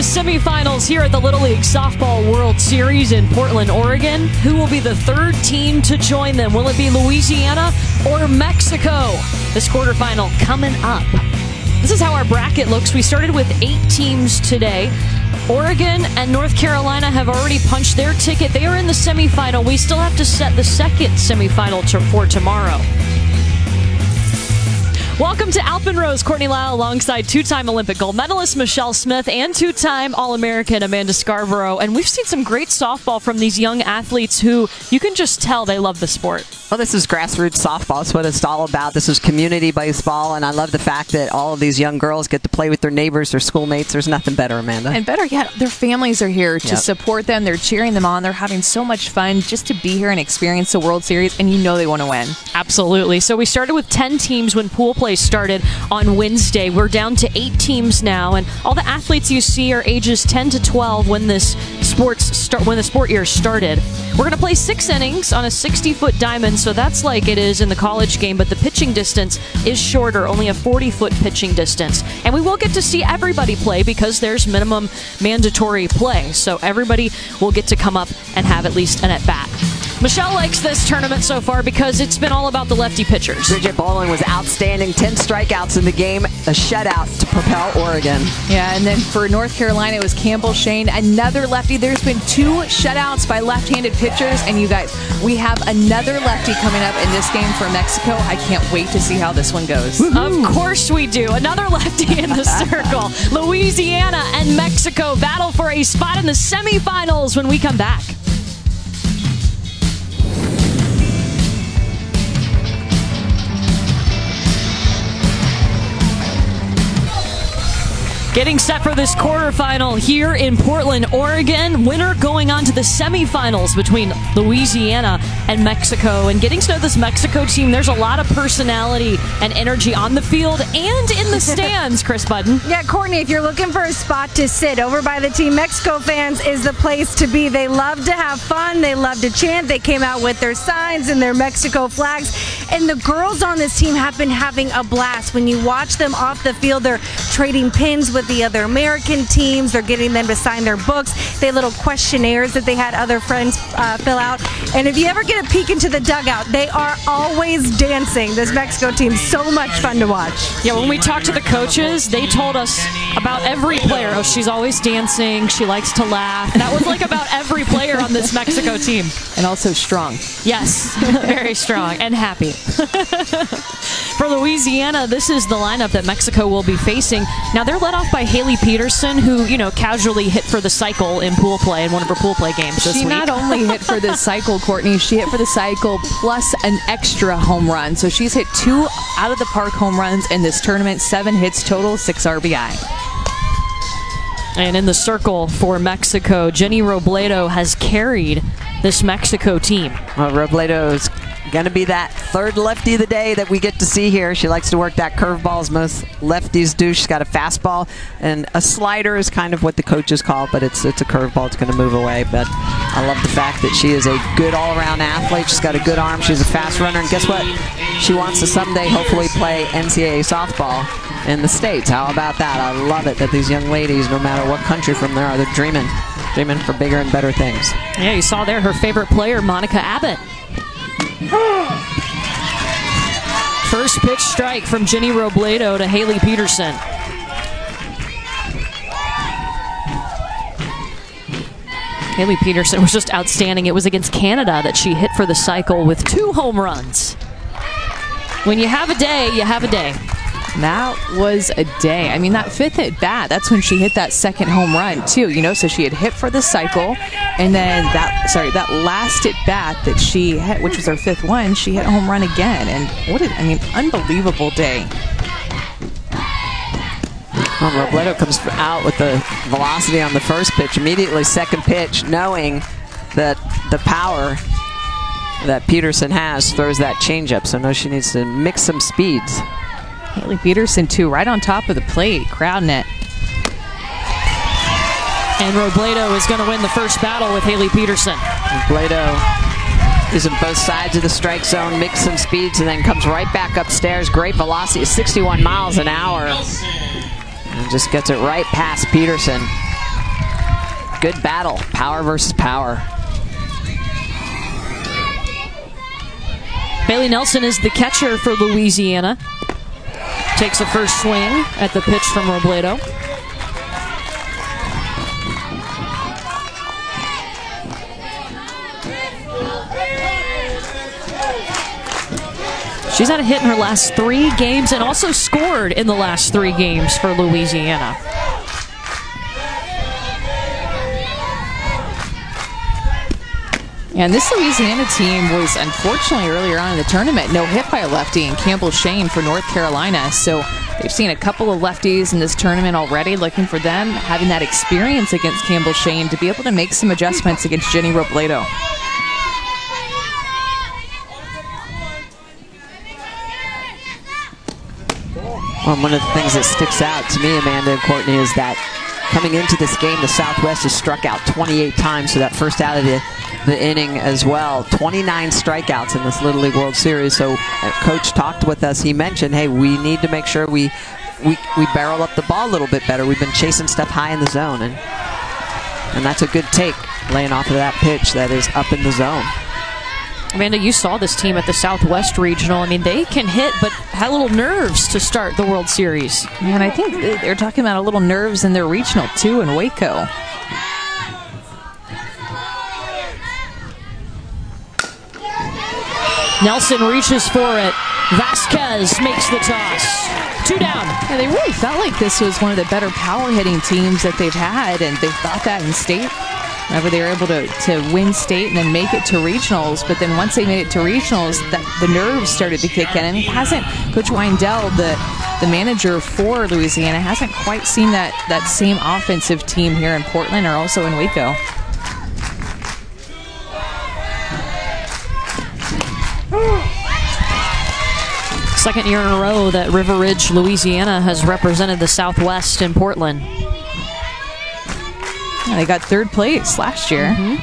the semifinals here at the Little League Softball World Series in Portland, Oregon. Who will be the third team to join them? Will it be Louisiana or Mexico? This quarterfinal coming up. This is how our bracket looks. We started with eight teams today. Oregon and North Carolina have already punched their ticket. They are in the semifinal. We still have to set the second semifinal for tomorrow. Welcome to Alpenrose. Courtney Lyle alongside two time Olympic gold medalist Michelle Smith and two time All American Amanda Scarborough. And we've seen some great softball from these young athletes who you can just tell they love the sport. Well, this is grassroots softball. That's what it's all about. This is community baseball, and I love the fact that all of these young girls get to play with their neighbors, their schoolmates. There's nothing better, Amanda. And better yet, their families are here to Yep. support them. They're cheering them on. They're having so much fun just to be here and experience the World Series, and you know they want to win. Absolutely. So we started with 10 teams when pool play started on Wednesday. We're down to eight teams now, and all the athletes you see are ages 10 to 12 when this sports start when the sport year started. We're going to play six innings on a 60 foot diamond, so that's like it is in the college game, but the pitching distance is shorter, only a 40 foot pitching distance. And we will get to see everybody play because there's minimum mandatory play, so everybody will get to come up and have at least an at bat. Michelle likes this tournament so far because it's been all about the lefty pitchers. Bridget Bolin was outstanding. 10 strikeouts in the game, a shutout to propel Oregon. Yeah, and then for North Carolina, it was Campbell Shane, another lefty. There's been two shutouts by left handed pitchers, and you guys, we have another lefty coming up in this game for Mexico. I can't wait to see how this one goes. Of course we do. Another lefty in the circle. Louisiana and Mexico battle for a spot in the semifinals when we come back. Getting set for this quarterfinal here in Portland, Oregon. Winner going on to the semifinals between Louisiana and Mexico. And getting to know this Mexico team, there's a lot of personality and energy on the field and in the stands, Chris Budden. Yeah, Courtney, if you're looking for a spot to sit over by the Team Mexico fans is the place to be. They love to have fun. They love to chant. They came out with their signs and their Mexico flags. And the girls on this team have been having a blast. When you watch them off the field, they're trading pins with the other American teams. They're getting them to sign their books. They little questionnaires that they had other friends uh, fill out. And if you ever get a peek into the dugout, they are always dancing. This Mexico team, so much fun to watch. Yeah, when we talked to the coaches, they told us about every player. Oh, she's always dancing. She likes to laugh. That was like about every player on this Mexico team. And also strong. Yes, very strong and happy. For Louisiana, this is the lineup that Mexico will be facing. Now they're led off by Haley Peterson, who you know casually hit for the cycle in pool play in one of her pool play games this She week. not only hit for the cycle, Courtney, she hit for the cycle plus an extra home run. So she's hit two out of the park home runs in this tournament, seven hits total, six RBI. And in the circle for Mexico, Jenny Robledo has carried this Mexico team. Well, Robledo's going to be that third lefty of the day that we get to see here. She likes to work that curveball as most lefties do. She's got a fastball and a slider is kind of what the coaches call, but it's it's a curveball. It's going to move away. But I love the fact that she is a good all-around athlete. She's got a good arm. She's a fast runner, and guess what? She wants to someday hopefully play NCAA softball in the states. How about that? I love it that these young ladies, no matter what country from there are, they're dreaming, dreaming for bigger and better things. Yeah, you saw there her favorite player, Monica Abbott. First pitch strike from Jenny Robledo to Haley Peterson. Haley Peterson was just outstanding. It was against Canada that she hit for the cycle with two home runs. When you have a day, you have a day. That was a day. I mean, that fifth at bat, that's when she hit that second home run, too, you know? So she had hit for the cycle, and then that, sorry, that last at bat that she hit, which was her fifth one, she hit a home run again. And what, I mean, unbelievable day. Well, Robledo comes out with the velocity on the first pitch. Immediately, second pitch, knowing that the power that Peterson has throws that changeup. So, no, she needs to mix some speeds. Haley Peterson, too, right on top of the plate, crowding it. And Robledo is going to win the first battle with Haley Peterson. Robledo is on both sides of the strike zone, mix some speeds, and then comes right back upstairs. Great velocity, 61 miles an hour. And just gets it right past Peterson. good battle. Power versus power. Bailey Nelson is the catcher for Louisiana. Takes a first swing at the pitch from Robledo. She's had a hit in her last three games and also scored in the last three games for Louisiana. And this Louisiana team was unfortunately earlier on in the tournament no hit by a lefty in Campbell Shane for North Carolina. So they've seen a couple of lefties in this tournament already. Looking for them having that experience against Campbell Shane to be able to make some adjustments against Jenny Robledo. Well, one of the things that sticks out to me, Amanda and Courtney, is that coming into this game, the Southwest has struck out 28 times, so that first out of the, the inning as well. 29 strikeouts in this Little League World Series. So, uh, Coach talked with us. He mentioned, hey, we need to make sure we, we, we barrel up the ball a little bit better. We've been chasing stuff high in the zone, and, and that's a good take, laying off of that pitch that is up in the zone. Amanda, you saw this team at the Southwest Regional. I mean, they can hit, but had little nerves to start the World Series. And I think they're talking about a little nerves in their regional, too, in Waco. Nelson reaches for it. Vasquez makes the toss. Two down. Yeah, they really felt like this was one of the better power hitting teams that they've had, and they thought that in state Whenever they were able to, to win state and then make it to regionals, but then once they made it to regionals, that the nerves started to kick in. And it hasn't, Coach Weindel, the the manager for Louisiana, hasn't quite seen that that same offensive team here in Portland or also in Waco. Second year in a row that River Ridge, Louisiana has represented the Southwest in Portland. Yeah, they got third place last year. Mm-hmm.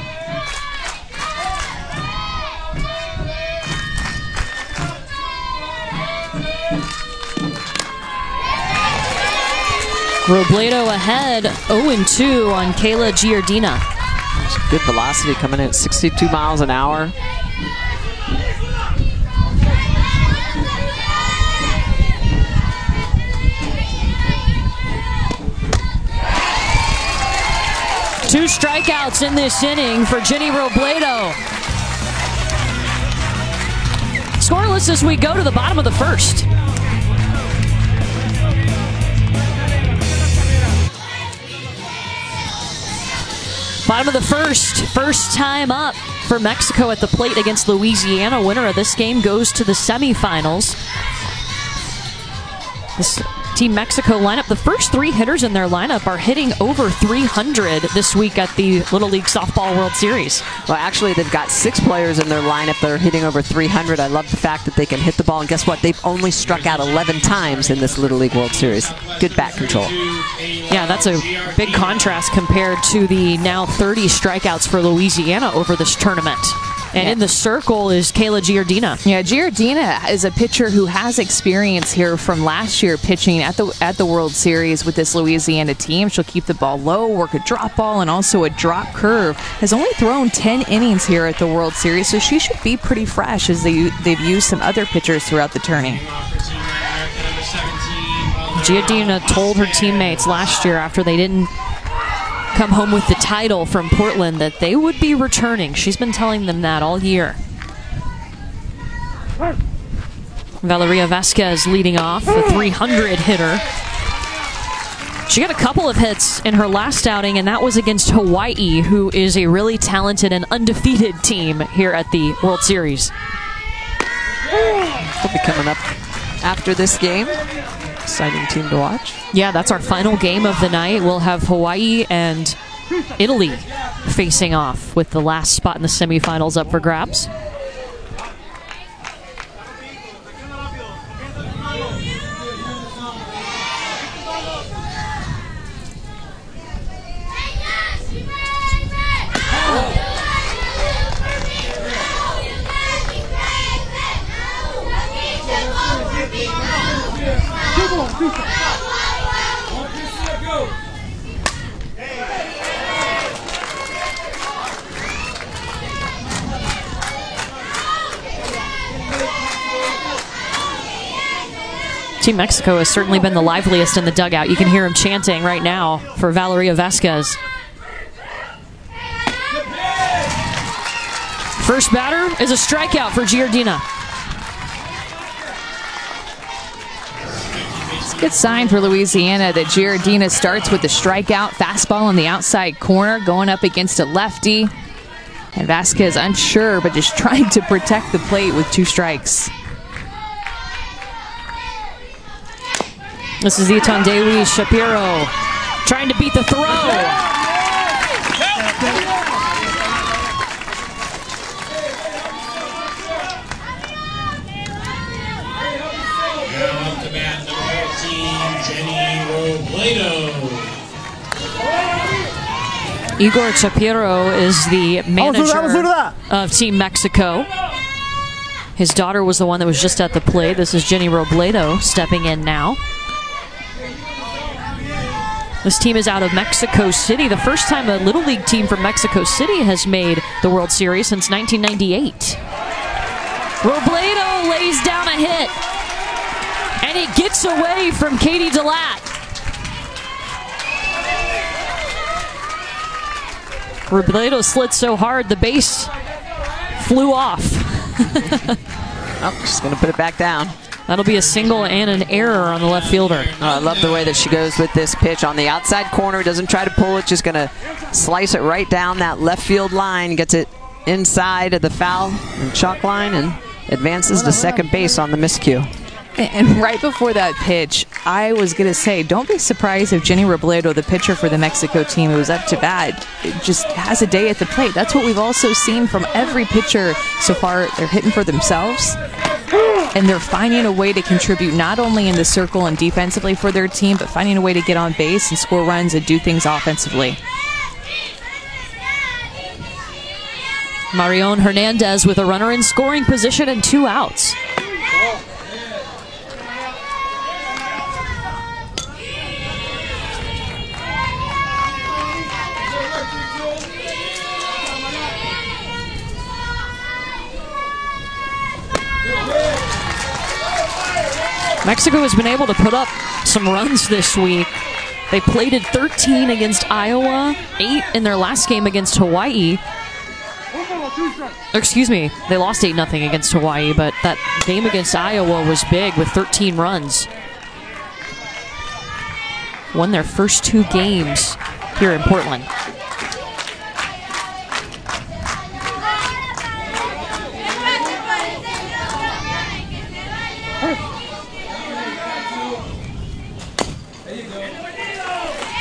Robledo ahead 0-2 on Kayla Giardina. Good velocity coming in at 62 miles an hour. Two strikeouts in this inning for Jenny Robledo. Scoreless as we go to the bottom of the first. Bottom of the first, first time up for Mexico at the plate against Louisiana. Winner of this game goes to the semifinals. This Team Mexico lineup. The first three hitters in their lineup are hitting over 300 this week at the Little League Softball World Series. Well, actually, they've got six players in their lineup that are hitting over 300. I love the fact that they can hit the ball. And guess what? They've only struck out 11 times in this Little League World Series. Good bat control. Yeah, that's a big contrast compared to the now 30 strikeouts for Louisiana over this tournament. And yeah. in the circle is Kayla Giardina. Yeah, Giardina is a pitcher who has experience here from last year pitching at the at the World Series with this Louisiana team. She'll keep the ball low, work a drop ball, and also a drop curve. Has only thrown 10 innings here at the World Series, so she should be pretty fresh as they they've used some other pitchers throughout the tourney. Giardina told her teammates last year after they didn't come home with the title from Portland that they would be returning. She's been telling them that all year. Valeria Vasquez leading off, a 300 hitter. She got a couple of hits in her last outing, and that was against Hawaii, who is a really talented and undefeated team here at the World Series. We'll be coming up after this game exciting team to watch. Yeah, that's our final game of the night. We'll have Hawaii and Italy facing off with the last spot in the semifinals up for grabs. Mexico has certainly been the liveliest in the dugout. You can hear him chanting right now for Valeria Vasquez. First batter is a strikeout for Giardina. It's a good sign for Louisiana that Giardina starts with the strikeout fastball on the outside corner, going up against a lefty. And Vasquez unsure, but just trying to protect the plate with two strikes. This is Itondewi Shapiro trying to beat the throw. Now up to bat number 14, Jenny Robledo. Igor Shapiro is the manager of Team Mexico. His daughter was the one that was just at the plate. This is Jenny Robledo stepping in now. This team is out of Mexico City. The first time a Little League team from Mexico City has made the World Series since 1998. Robledo lays down a hit. And he gets away from Katie Delat. Robledo slid so hard the base flew off. Oh, she's going to put it back down. That'll be a single and an error on the left fielder. Oh, I love the way that she goes with this pitch on the outside corner. Doesn't try to pull it, just going to slice it right down that left field line. Gets it inside of the foul and chalk line and advances to second base on the miscue. And right before that pitch, I was going to say, don't be surprised if Jenny Robledo, the pitcher for the Mexico team who was up to bat, just has a day at the plate. That's what we've also seen from every pitcher so far. They're hitting for themselves. And they're finding a way to contribute not only in the circle and defensively for their team, but finding a way to get on base and score runs and do things offensively. Marion Hernandez with a runner in scoring position and two outs. Mexico has been able to put up some runs this week. They plated 13 against Iowa, 8 in their last game against Hawaii. Excuse me, they lost 8 0 against Hawaii, but that game against Iowa was big with 13 runs. Won their first two games here in Portland.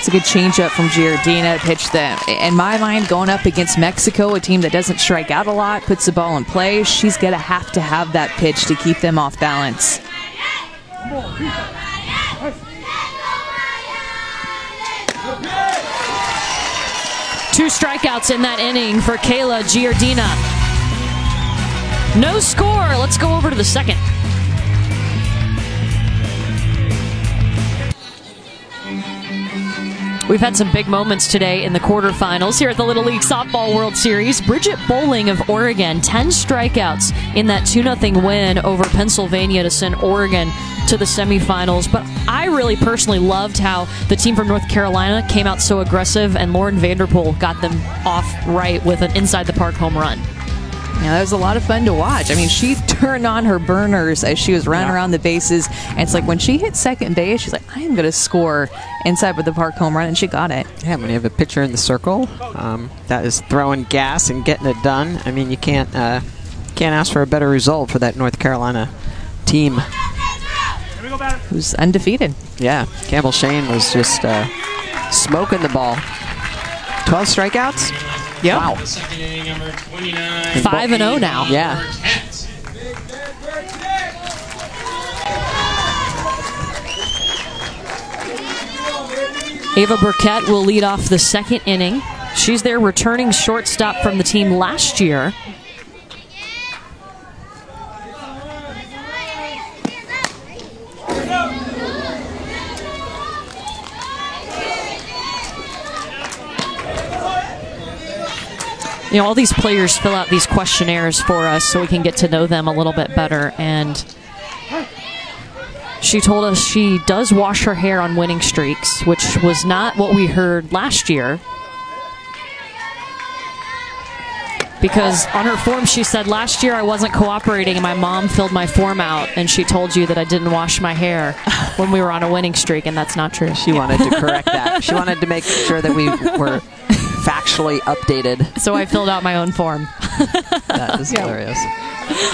A good changeup from Giardina. Pitch that, in my mind, going up against Mexico, a team that doesn't strike out a lot, puts the ball in play. She's going to have to have that pitch to keep them off balance. Two strikeouts in that inning for Kayla Giardina. No score. Let's go over to the second. We've had some big moments today in the quarterfinals here at the Little League Softball World Series. Bridget Bowling of Oregon, 10 strikeouts in that 2 0 win over Pennsylvania to send Oregon to the semifinals. But I really personally loved how the team from North Carolina came out so aggressive, and Lauren Vanderpool got them off right with an inside the park home run. Yeah, that was a lot of fun to watch. I mean, she turned on her burners as she was running Yeah. around the bases. And it's like when she hit second base, she's like, I am going to score inside with the park home run. And she got it. Yeah, when you have a pitcher in the circle um, that is throwing gas and getting it done, I mean, you can't uh, can't ask for a better result for that North Carolina team. Who's undefeated. Yeah, Campbell Shane was just uh, smoking the ball. Twelve strikeouts. Yep. Wow. Second inning, number 29. 5 and 0 now. Yeah. Ava Burkett will lead off the second inning. She's their returning shortstop from the team last year. You know, all these players fill out these questionnaires for us so we can get to know them a little bit better. And She told us she does wash her hair on winning streaks, which was not what we heard last year. Because on her form, she said, Last year I wasn't cooperating and my mom filled my form out and she told you that I didn't wash my hair when we were on a winning streak, and that's not true. She wanted to correct that. She wanted to make sure that we were factually updated. So I filled out my own form. That is hilarious.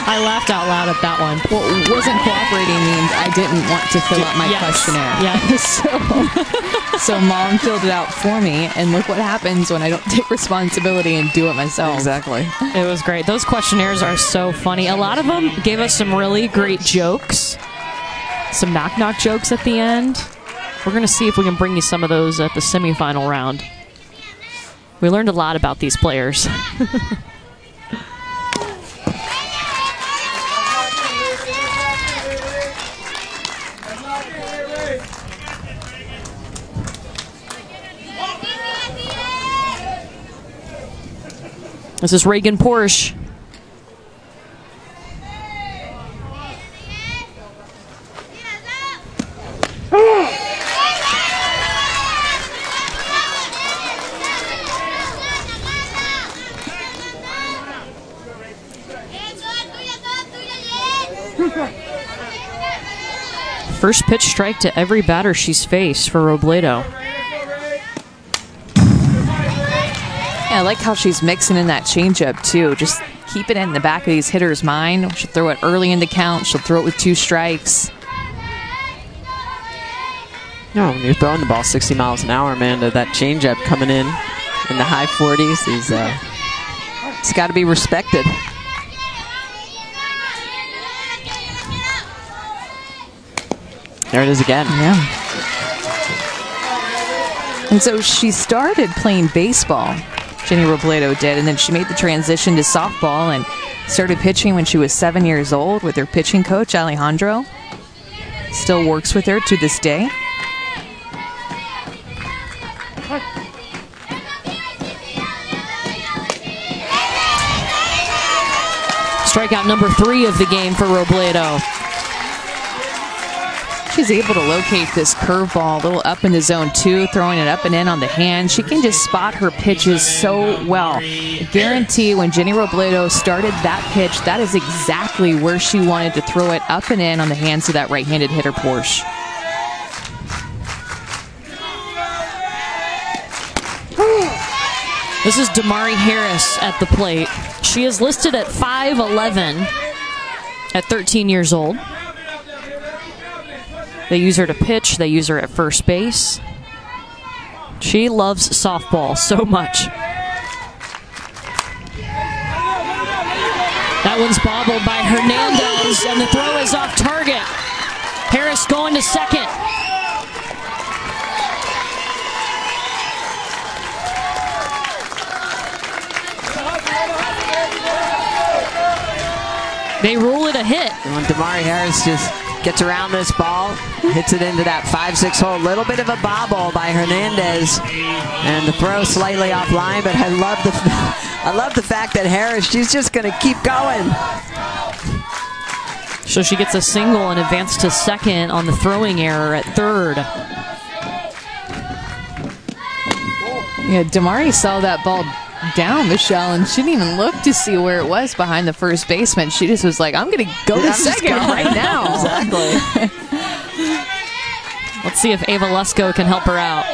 I laughed out loud at that one. Well, wasn't cooperating means I didn't want to fill out my Yes. questionnaire. Yes. So mom filled it out for me, and look what happens when I don't take responsibility and do it myself. Exactly. It was great. Those questionnaires are so funny. A lot of them gave us some really great jokes, some knock knock jokes at the end. We're going to see if we can bring you some of those at the semifinal round. We learned a lot about these players. This is Reagan Porsche. First pitch strike to every batter she's faced for Robledo. Yeah, I like how she's mixing in that changeup too. Just keep it in the back of these hitters' mind. She'll throw it early in the count. She'll throw it with two strikes. No, when you're throwing the ball 60 miles an hour, Amanda, that changeup coming in in the high 40s is uh, it's got to be respected. There it is again. Yeah. And so she started playing baseball, Jenny Robledo did, and then she made the transition to softball and started pitching when she was seven years old with her pitching coach, Alejandro. Still works with her to this day. Strikeout number three of the game for Robledo. She's able to locate this curveball a little up in the zone too, throwing it up and in on the hand. She can just spot her pitches so well. I guarantee when Jenny Robledo started that pitch, that is exactly where she wanted to throw it up and in on the hands of that right-handed hitter Porsche. This is Damari Harris at the plate. She is listed at 5'11 at 13 years old. They use her to pitch, they use her at first base. She loves softball so much. That one's bobbled by Hernandez, and the throw is off target. Harris going to second. They rule it a hit. And Damari Harris just gets around this ball, hits it into that 5-6 hole. Little bit of a bobble by Hernandez, and the throw slightly offline. But I love the, I love the fact that Harris, she's just going to keep going. So she gets a single and advanced to second on the throwing error at third. Yeah, Damari saw that ball down, Michelle, and she didn't even look to see where it was behind the first baseman. She just was like, I'm going to go to I'm second going. right now. exactly. Let's see if Ava Lesko can help her out.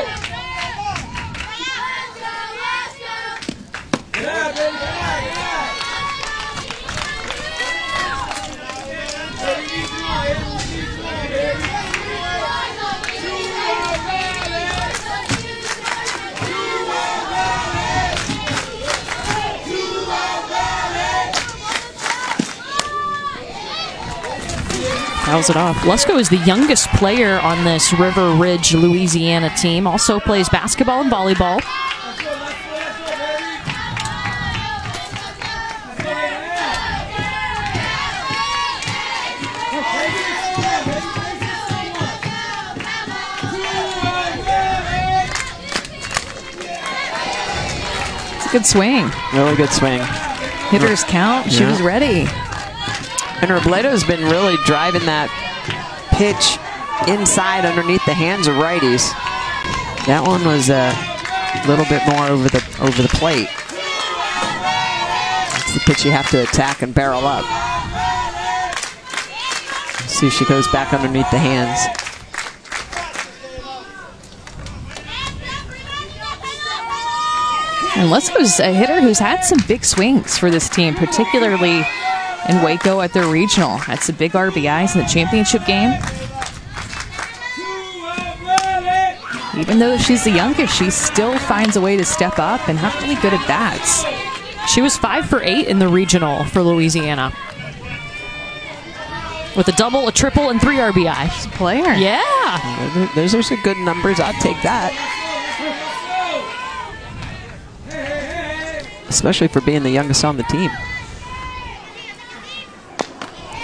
Fouls it off. Lesko is the youngest player on this River Ridge, Louisiana team. Also plays basketball and volleyball. It's a good swing. Really good swing. Hitters count. She Yeah. was ready. And Robledo's been really driving that pitch inside underneath the hands of righties. That one was a little bit more over the over the plate. It's the pitch you have to attack and barrel up. See if she goes back underneath the hands. And Lesko's a hitter who's had some big swings for this team, particularly in Waco at their regional. That's some big RBIs in the championship game. Even though she's the youngest, she still finds a way to step up and have really good at bats. She was five for eight in the regional for Louisiana. With a double, a triple, and three RBI. She's a player. Yeah. Those are some good numbers. I'd take that. Especially for being the youngest on the team.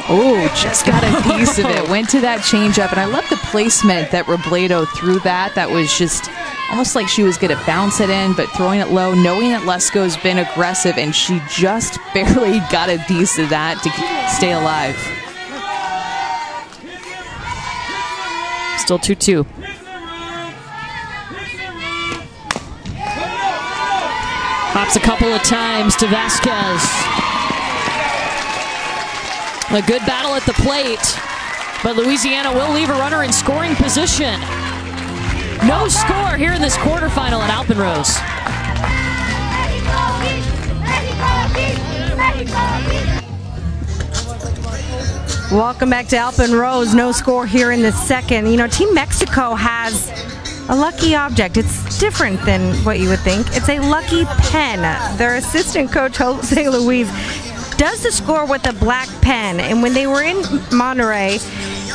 Oh, just got a piece of it. Went to that changeup, and I love the placement that Robledo threw that. That was just almost like she was going to bounce it in, but throwing it low, knowing that Lesko's been aggressive, and she just barely got a piece of that to stay alive. Still 2 2. Hops a couple of times to Vasquez. A good battle at the plate, but Louisiana will leave a runner in scoring position. No score here in this quarterfinal at Alpenrose. Welcome back to Alpenrose. No score here in the second. You know, Team Mexico has a lucky object. It's different than what you would think. It's a lucky pen. Their assistant coach, Jose Luis, does the score with a black pen. And when they were in Monterrey,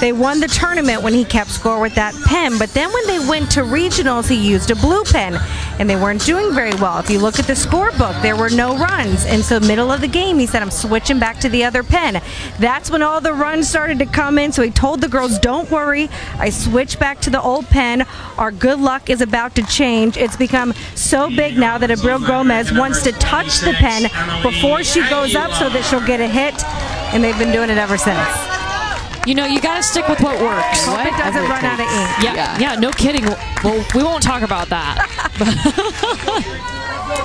they won the tournament when he kept score with that pen. But then when they went to regionals, he used a blue pen, and they weren't doing very well. If you look at the scorebook, there were no runs. And so, middle of the game, he said, I'm switching back to the other pen. That's when all the runs started to come in. So he told the girls, Don't worry, I switched back to the old pen. Our good luck is about to change. It's become so big now that Abril Gomez wants to touch the pen before she goes up so that she'll get a hit. And they've been doing it ever since. You know, you got to stick with what works. Hope it doesn't run out of ink. Yeah, yeah, no kidding. Well, we won't talk about that.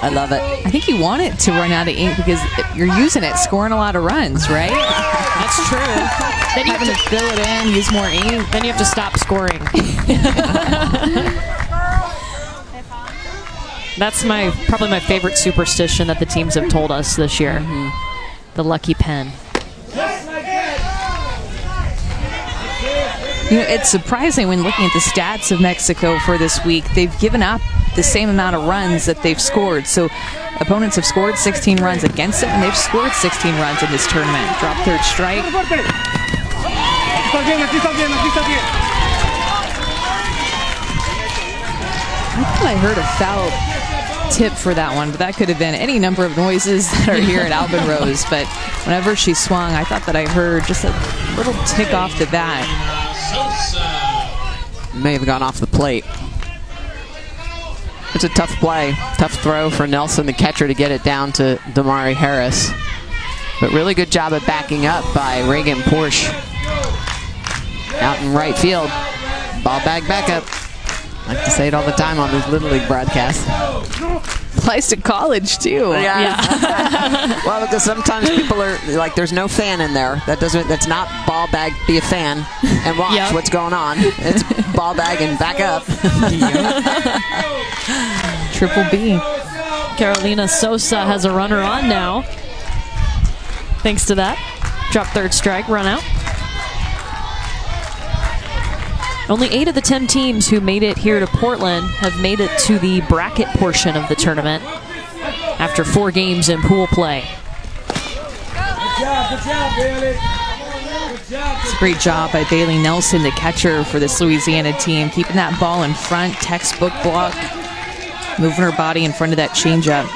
I love it. I think you want it to run out of ink because you're using it, scoring a lot of runs, right? That's true. Then you Having have to to, fill it in, use more ink. then you have to stop scoring. That's my probably my favorite superstition that the teams have told us this year. Mm-hmm. The lucky pen. You know, it's surprising when looking at the stats of Mexico for this week. They've given up the same amount of runs that they've scored. So opponents have scored 16 runs against them, and they've scored 16 runs in this tournament. Drop third strike. I thought I heard a foul tip for that one, but that could have been any number of noises that are here at Alpenrose. But whenever she swung, I thought that I heard just a little tick off the bat. May have gone off the plate. It's a tough play, tough throw for Nelson, the catcher, to get it down to Damari Harris. But really good job at backing up by Reagan Porsche. Out in right field. Ball bag backup. I like to say it all the time on these Little League broadcasts. Applies to college too. well, because sometimes people are like, "There's no fan in there." That doesn't. That's not ball bag. Be a fan and watch Yep. what's going on. It's ball bag and back up. Triple B. Carolina Sosa has a runner on now. Thanks to that. Drop third strike, run out. Only eight of the ten teams who made it here to Portland have made it to the bracket portion of the tournament after four games in pool play. It's a great job by Bailey Nelson, the catcher for this Louisiana team, keeping that ball in front, textbook block, moving her body in front of that changeup.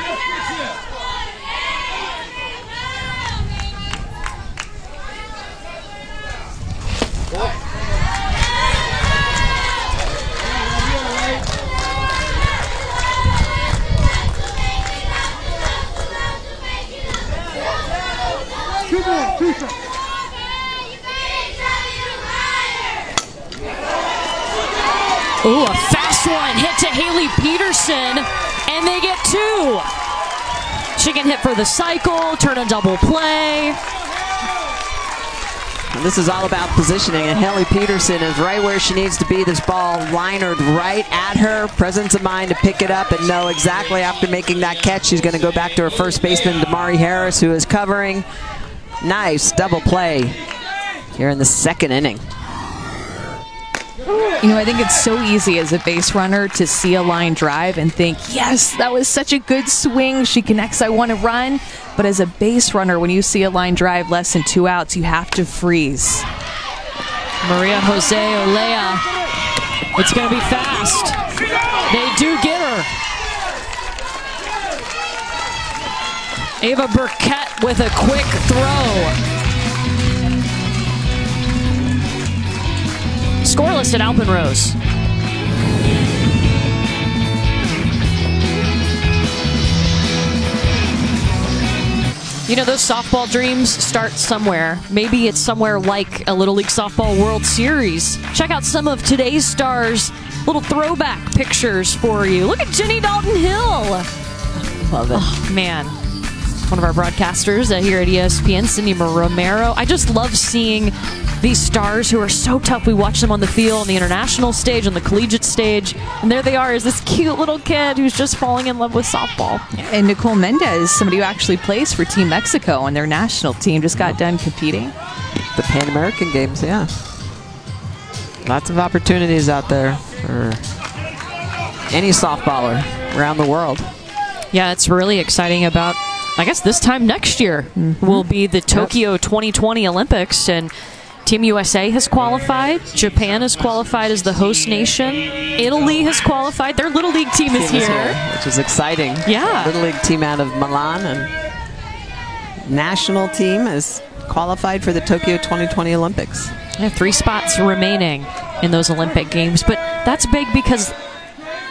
Hit for the cycle, turn a double play. And this is all about positioning, and Haley Peterson is right where she needs to be. This ball linered right at her. Presence of mind to pick it up and know exactly after making that catch, she's going to go back to her first baseman, Damari Harris, who is covering. Nice double play here in the second inning. You know, I think it's so easy as a base runner to see a line drive and think, yes, that was such a good swing. She connects, I want to run. But as a base runner, when you see a line drive less than two outs, you have to freeze. Maria Jose Olea. It's going to be fast. They do get her. Ava Burkett with a quick throw. Scoreless at Alpenrose. You know, those softball dreams start somewhere. Maybe it's somewhere like a Little League Softball World Series. Check out some of today's stars' little throwback pictures for you. Look at Jenny Dalton Hill. Love it. Oh, man. One of our broadcasters uh, here at ESPN, Cindy Romero. I just love seeing these stars who are so tough. We watch them on the field, on the international stage, on the collegiate stage, and there they are as this cute little kid who's just falling in love with softball. And Nicole Mendez, somebody who actually plays for Team Mexico on their national team, just got done competing. The Pan American Games, yeah. Lots of opportunities out there for any softballer around the world. Yeah, it's really exciting about I guess this time next year mm-hmm. will be the Tokyo yep. 2020 Olympics, and Team USA has qualified. Japan has qualified as the host nation. Italy has qualified. Their little league team, team is, here. is, here. which is exciting. Yeah, little league team out of Milan and national team is qualified for the Tokyo 2020 Olympics. Yeah, three spots remaining in those Olympic games, but that's big because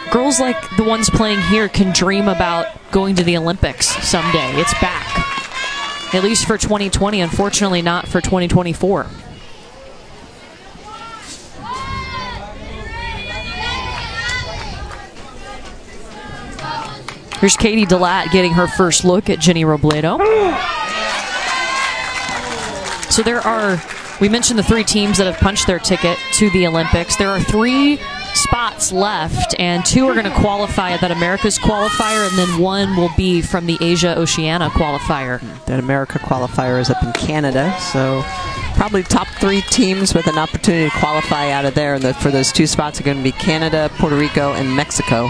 girls like the ones playing here can dream about going to the Olympics someday. It's back. At least for 2020, unfortunately not for 2024. Here's Katie Delat getting her first look at Jenny Robledo. So there are, we mentioned the three teams that have punched their ticket to the Olympics. There are three spots left, and two are going to qualify at that America's qualifier, and then one will be from the Asia Oceania qualifier. That America qualifier is up in Canada, so probably top three teams with an opportunity to qualify out of there. And the, for those two spots are going to be Canada, Puerto Rico, and Mexico.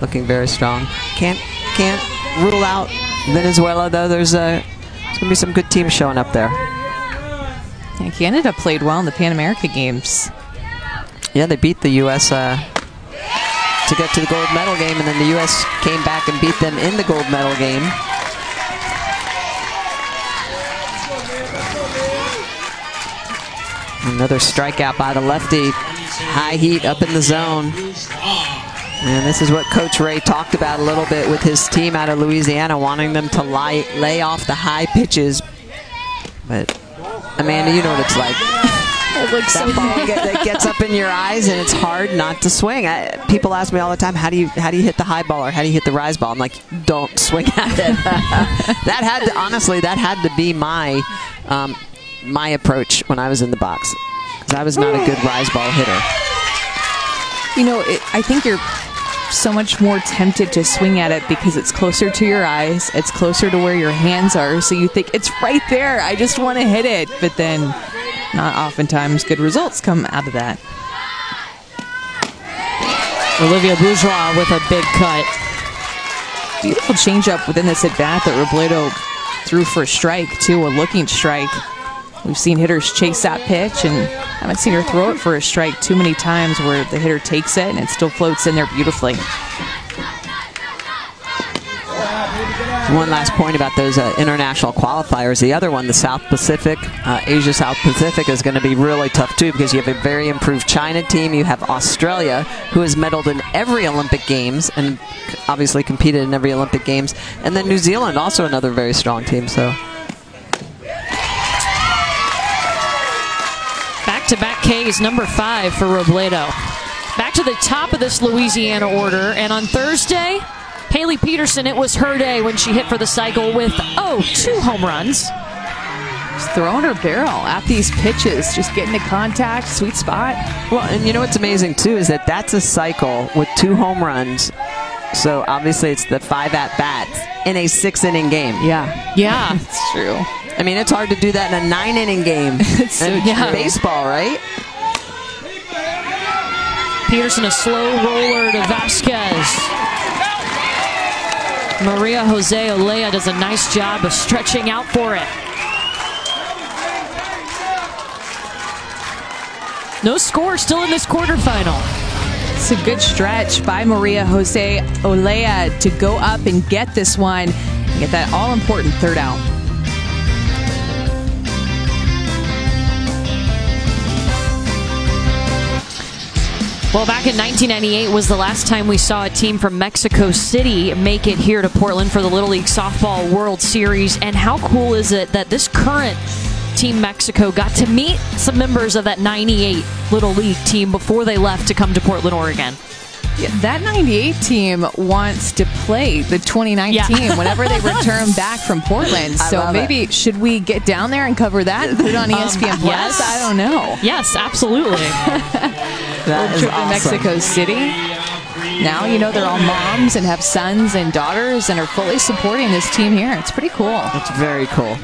Looking very strong. Can't can't rule out Venezuela though. There's a there's going to be some good teams showing up there. And Canada played well in the Pan America Games. Yeah, they beat the U.S. Uh, to get to the gold medal game, and then the U.S. came back and beat them in the gold medal game. Another strikeout by the lefty. High heat up in the zone. And this is what Coach Ray talked about a little bit with his team out of Louisiana, wanting them to lie, lay off the high pitches. But, Amanda, you know what it's like. It looks that so ball get, that gets up in your eyes, and it's hard not to swing. I, people ask me all the time, how do you how do you hit the high ball or how do you hit the rise ball? I'm like, don't swing at it. that had to, honestly, that had to be my um, my approach when I was in the box because I was not a good rise ball hitter. You know, it, I think you're so much more tempted to swing at it because it's closer to your eyes, it's closer to where your hands are, so you think it's right there. I just want to hit it, but then not oftentimes good results come out of that. Olivia Bourgeois with a big cut. Beautiful changeup within this at bat that Robledo threw for a strike, too, a looking strike. We've seen hitters chase that pitch, and haven't seen her throw it for a strike too many times where the hitter takes it and it still floats in there beautifully. One last point about those uh, international qualifiers. The other one, the South Pacific, uh, Asia South Pacific, is going to be really tough too because you have a very improved China team. You have Australia, who has medaled in every Olympic Games and obviously competed in every Olympic Games. And then New Zealand, also another very strong team. So. Back to back K's, number five for Robledo. Back to the top of this Louisiana order, and on Thursday, Haley Peterson, it was her day when she hit for the cycle with, oh, two home runs. Just throwing her barrel at these pitches, just getting to contact, sweet spot. Well, and you know what's amazing too is that that's a cycle with two home runs. So obviously it's the five at bats in a six inning game. Yeah, Yeah. it's true. I mean, it's hard to do that in a nine inning game. It's so in true. baseball, right? Peterson, a slow roller to Vasquez. Maria Jose Olea does a nice job of stretching out for it. No score still in this quarterfinal. It's a good stretch by Maria Jose Olea to go up and get this one and get that all important third out. Well, back in 1998 was the last time we saw a team from Mexico City make it here to Portland for the Little League Softball World Series. And how cool is it that this current Team Mexico got to meet some members of that 98 Little League team before they left to come to Portland, Oregon? Yeah, that 98 team wants to play the 2019 Yeah. whenever they return back from Portland. So maybe should we get down there and cover that and put it on um, ESPN Plus? yes. I don't know. Yes, absolutely. That is Trip to awesome. Mexico City. Now you know they're all moms and have sons and daughters and are fully supporting this team here. It's pretty cool. It's very cool.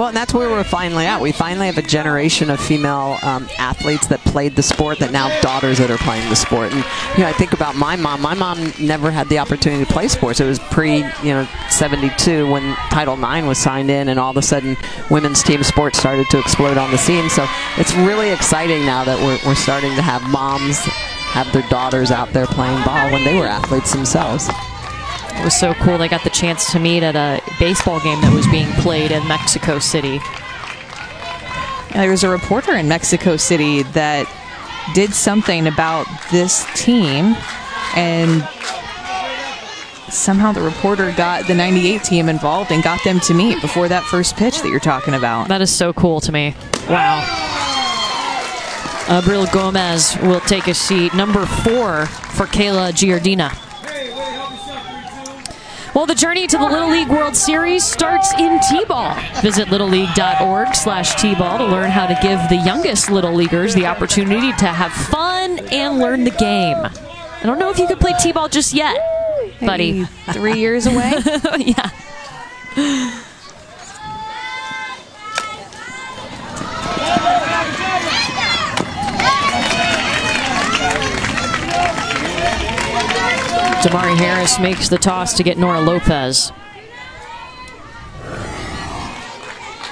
Well, and that's where we're finally at. We finally have a generation of female um, athletes that played the sport that now have daughters that are playing the sport. And you know, I think about my mom. My mom never had the opportunity to play sports. It was pre, you know, '72 when Title IX was signed in, and all of a sudden, women's team sports started to explode on the scene. So it's really exciting now that we're, we're starting to have moms have their daughters out there playing ball when they were athletes themselves. It was so cool. They got the chance to meet at a baseball game that was being played in Mexico City. Yeah, There was a reporter in Mexico City that did something about this team, and somehow the reporter got the 98 team involved and got them to meet before that first pitch that you're talking about. That is so cool to me. Wow. Abril Gomez will take a seat. Number four for Kayla Giardina. Well, the journey to the Little League World Series starts in T-ball. Visit littleleague.org slash T-ball to learn how to give the youngest Little Leaguers the opportunity to have fun and learn the game. I don't know if you could play T-ball just yet, buddy. Three years away. yeah. Damari Harris makes the toss to get Nora Lopez.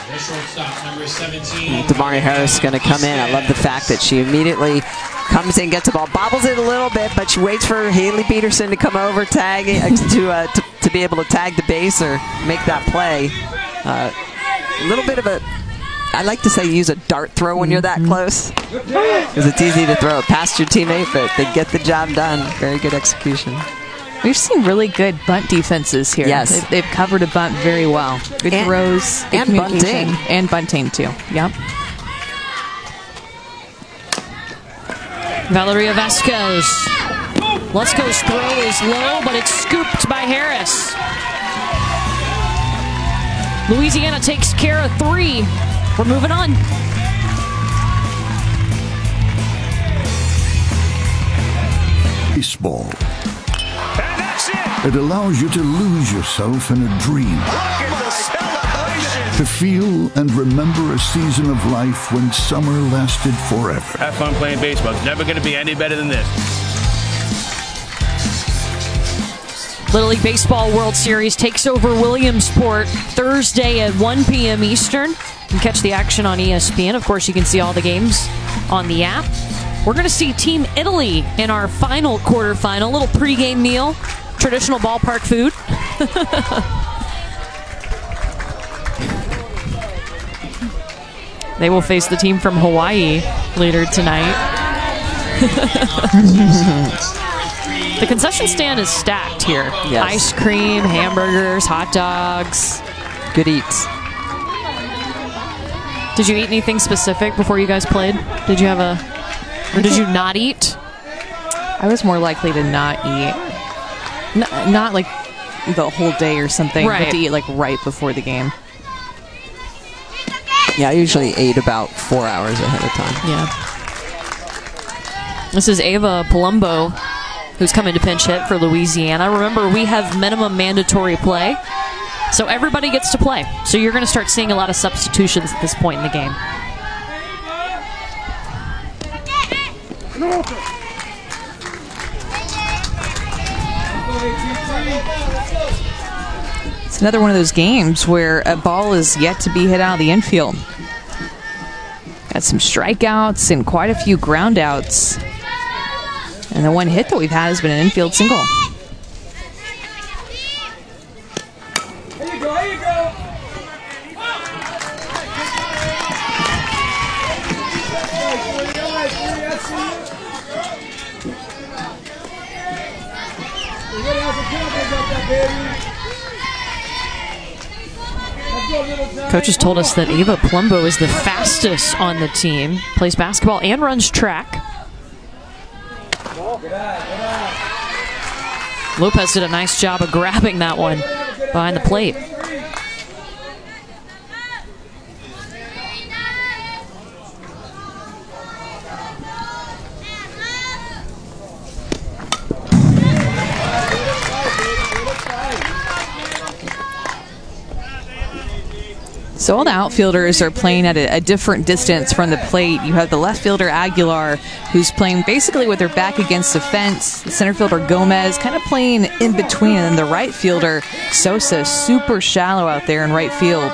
The shortstop, number 17. Damari Harris is going to come in. I love the fact that she immediately comes in, gets the ball, bobbles it a little bit, but she waits for Haley Peterson to come over, tag uh, to, uh, to to be able to tag the base or make that play. Uh, a little bit of a. I like to say use a dart throw when you're that mm-hmm. close because it's easy to throw it past your teammate, but they get the job done. Very good execution. We've seen really good bunt defenses here. Yes. They've, they've covered a bunt very well. Good And- throws, good and bunting. and bunting too. Yep. Valeria Vasquez. Lesko's throw is low, but it's scooped by Harris. Louisiana takes care of three. We're moving on. baseball. It allows you to lose yourself in a dream. To feel and remember a season of life when summer lasted forever. Have fun playing baseball. It's never going to be any better than this. Little League Baseball World Series takes over Williamsport Thursday at 1 p.m. Eastern. You can catch the action on ESPN. Of course, you can see all the games on the app. We're going to see Team Italy in our final quarterfinal. Little pregame meal, traditional ballpark food. they will face the team from Hawaii later tonight. The concession stand is stacked here. Yes. Ice cream, hamburgers, hot dogs. Good eats. Did you eat anything specific before you guys played? Did you have a, or did you not eat? I was more likely to not eat. N- not like the whole day or something, Right. but to eat like right before the game. Yeah, I usually ate about four hours ahead of time. Yeah. This is Ava Palumbo, who's coming to pinch hit for Louisiana. Remember, we have minimum mandatory play, so everybody gets to play. So you're going to start seeing a lot of substitutions at this point in the game. It's another one of those games where a ball is yet to be hit out of the infield. Got some strikeouts and quite a few groundouts. And the one hit that we've had has been an infield single. Coaches told us that Ava Palumbo is the fastest on the team, plays basketball and runs track. Lopez did a nice job of grabbing that one behind the plate. So all the outfielders are playing at a, a different distance from the plate. You have the left fielder Aguilar, who's playing basically with her back against the fence. The center fielder Gomez kind of playing in between, and the right fielder Sosa, super shallow out there in right field.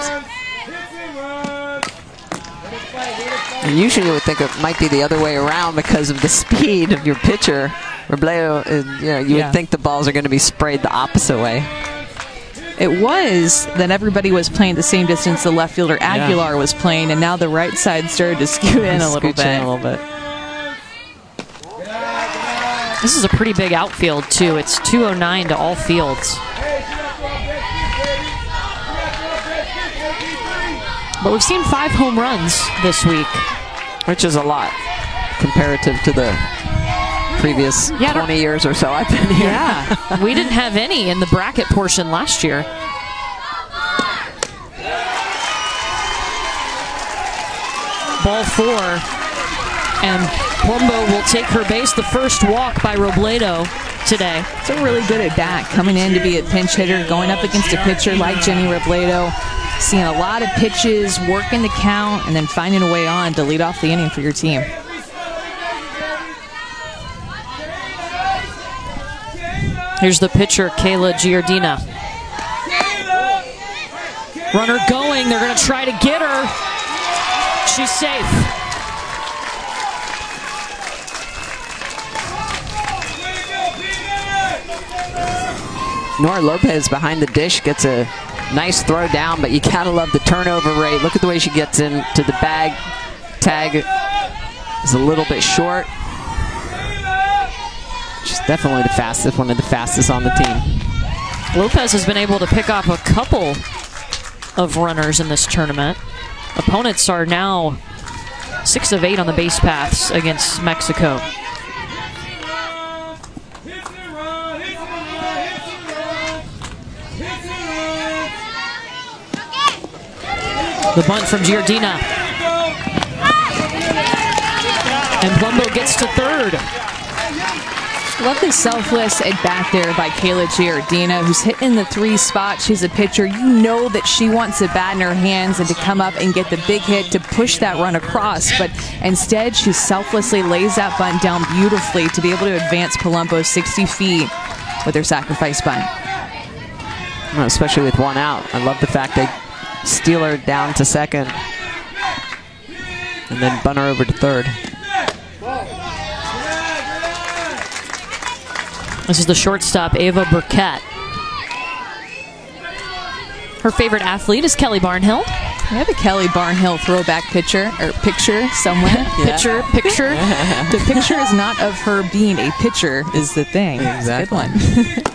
And usually you would think it might be the other way around because of the speed of your pitcher. Robledo, uh, you know, you Yeah. would think the balls are going to be sprayed the opposite way. It was that everybody was playing the same distance the left fielder Aguilar was playing, and now the right side started to scoot in a little bit. a little bit. This is a pretty big outfield, too. It's 209 to all fields. But we've seen five home runs this week. Which is a lot comparative to the previous Yeah, 20 years or so I've been here. Yeah. we didn't have any in the bracket portion last year. Ball four. And Palumbo will take her base. The first walk by Robledo today. It's a really good at bat, coming in to be a pinch hitter, going up against a pitcher like Jenny Robledo, seeing a lot of pitches, working the count, and then finding a way on to lead off the inning for your team. Here's the pitcher, Kayla Giardina. Runner going. They're going to try to get her. She's safe. Nora Lopez behind the dish gets a nice throw down, but you gotta love the turnover rate. Look at the way she gets into the bag. Tag is a little bit short. She's definitely the fastest, one of the fastest on the team. Lopez has been able to pick off a couple of runners in this tournament. Opponents are now six of eight on the base paths against Mexico. The bunt from Giardina. And Palumbo gets to third. Love the selfless at bat there by Kayla Giardina, who's hitting the three spot. She's a pitcher. You know that she wants a bat in her hands and to come up and get the big hit to push that run across. But instead, she selflessly lays that bunt down beautifully to be able to advance Palumbo 60 feet with her sacrifice bunt. Well, especially with one out. I love the fact they steal her down to second and then bunt her over to third. This is the shortstop, Ava Burkett. Her favorite athlete is Kelly Barnhill. We have a Kelly Barnhill throwback picture or picture somewhere. Picture, picture. the picture is not of her being a pitcher, is the thing. Exactly. Good one.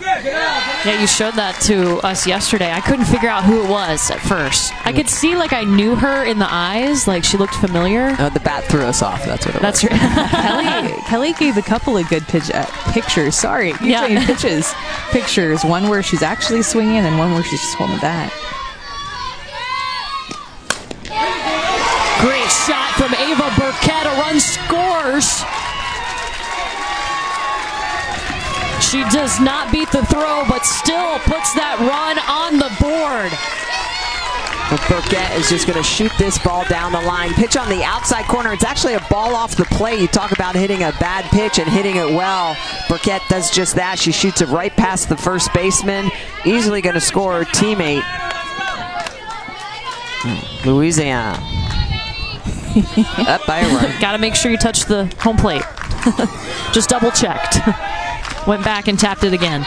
Yeah, you showed that to us yesterday. I couldn't figure out who it was at first. I could see like I knew her in the eyes, like she looked familiar. Oh, the bat threw us off. That's what it That's was. That's right. Kelly, Kelly gave a couple of good pitch, uh, pictures. Sorry, keep Yeah. saying pitches. Pictures. One where she's actually swinging, and one where she's just holding the bat. Great shot from Ava Burkett. A run scores. She does not beat the throw, but still puts that run on the board. Burkett is just going to shoot this ball down the line. Pitch on the outside corner. It's actually a ball off the plate. You talk about hitting a bad pitch and hitting it well. Burkett does just that. She shoots it right past the first baseman. Easily going to score her teammate. Hmm, Louisiana. Up by a run. Got to make sure you touch the home plate. Just double checked. Went back and tapped it again.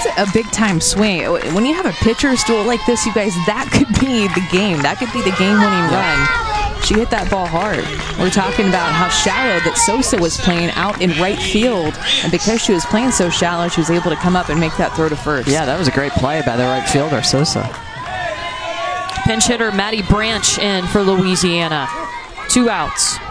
It's a big time swing. When you have a pitcher's duel like this, you guys, that could be the game. That could be the game winning run. She hit that ball hard. We're talking about how shallow that Sosa was playing out in right field. And because she was playing so shallow, she was able to come up and make that throw to first. Yeah, that was a great play by the right fielder, Sosa. Pinch hitter Maddie Branch in for Louisiana. Two outs.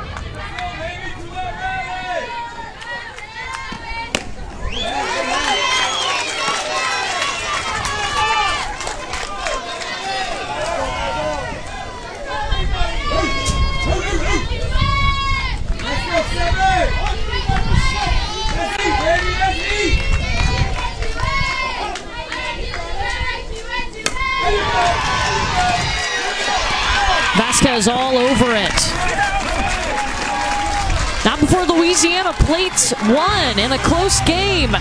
Vasquez all over it. Not before Louisiana plates one in a close game.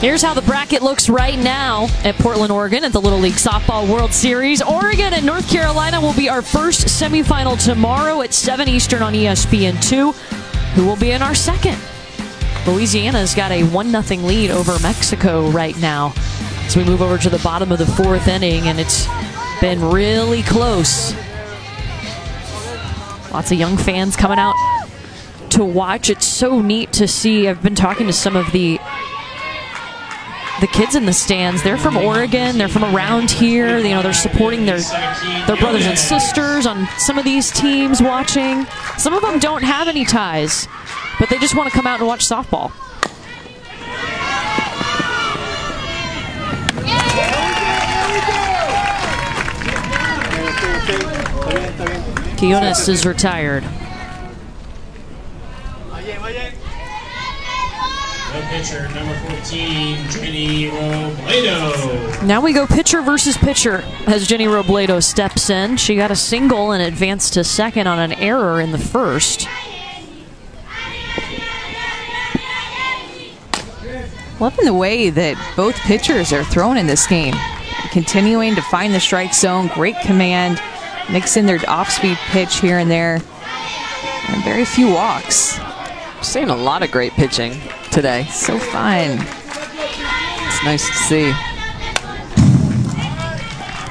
Here's how the bracket looks right now at Portland, Oregon at the Little League Softball World Series. Oregon and North Carolina will be our first semifinal tomorrow at 7 Eastern on E ESPN2. Who will be in our second? Louisiana's got a 1 0 lead over Mexico right now. So we move over to the bottom of the fourth inning, and it's been really close. Lots of young fans coming out to watch. It's so neat to see. I've been talking to some of the the kids in the stands. They're from Oregon. They're from around here. You know, they're supporting their their brothers and sisters on some of these teams. Watching. Some of them don't have any ties, but they just want to come out and watch softball. Quinones is retired. Pitcher, number 14, Jenny Robledo. Now we go pitcher versus pitcher as Jenny Robledo steps in. She got a single and advanced to second on an error in the first. Loving the way that both pitchers are thrown in this game. Continuing to find the strike zone, great command, mix in their off speed pitch here and there, and very few walks. Seeing a lot of great pitching today. So fun. It's nice to see.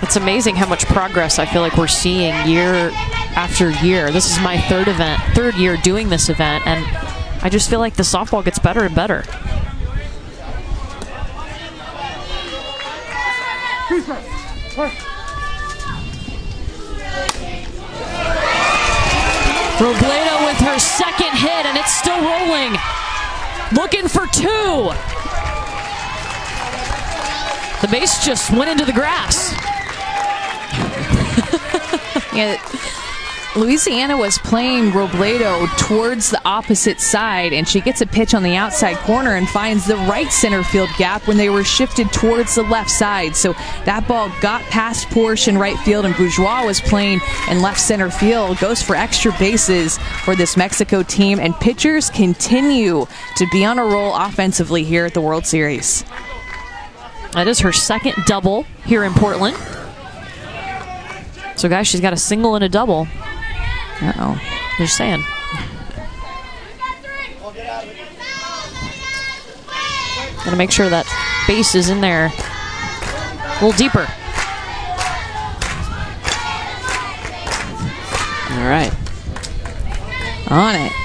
It's amazing how much progress I feel like we're seeing year after year. This is my third event, third year doing this event, and I just feel like the softball gets better and better. Robledo with her second hit, and it's still rolling. Looking for two. The base just went into the grass. Yeah, Louisiana was playing Robledo towards the opposite side, and she gets a pitch on the outside corner and finds the right center field gap when they were shifted towards the left side. So that ball got past Porsche in right field, and Bourgeois was playing in left center field. Goes for extra bases for this Mexico team, and pitchers continue to be on a roll offensively here at the World Series. That is her second double here in Portland. So, guys, she's got a single and a double. Uh oh. They're saying. Gotta make sure that base is in there a little deeper. All right. On it.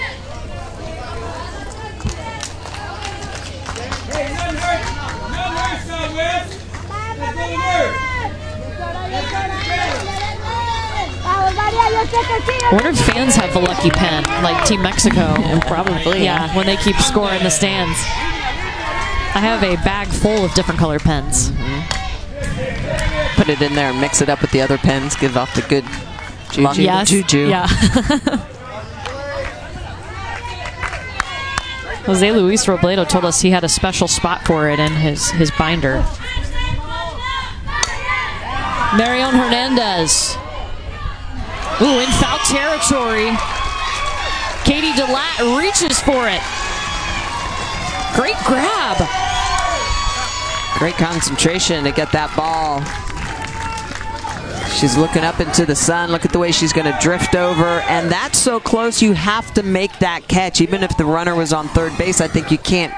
I wonder if fans have a lucky pen, like Team Mexico. Probably. Yeah, when they keep score in the stands. I have a bag full of different color pens. Mm-hmm. Put it in there and mix it up with the other pens. Give off the good juju. Yes. juju. Yeah. Jose Luis Robledo told us he had a special spot for it in his, his binder. Marion Hernandez. Ooh, in foul territory. Katie DeLatte reaches for it. Great grab. Great concentration to get that ball. She's looking up into the sun. Look at the way she's going to drift over. And that's so close, you have to make that catch. Even if the runner was on third base, I think you can't.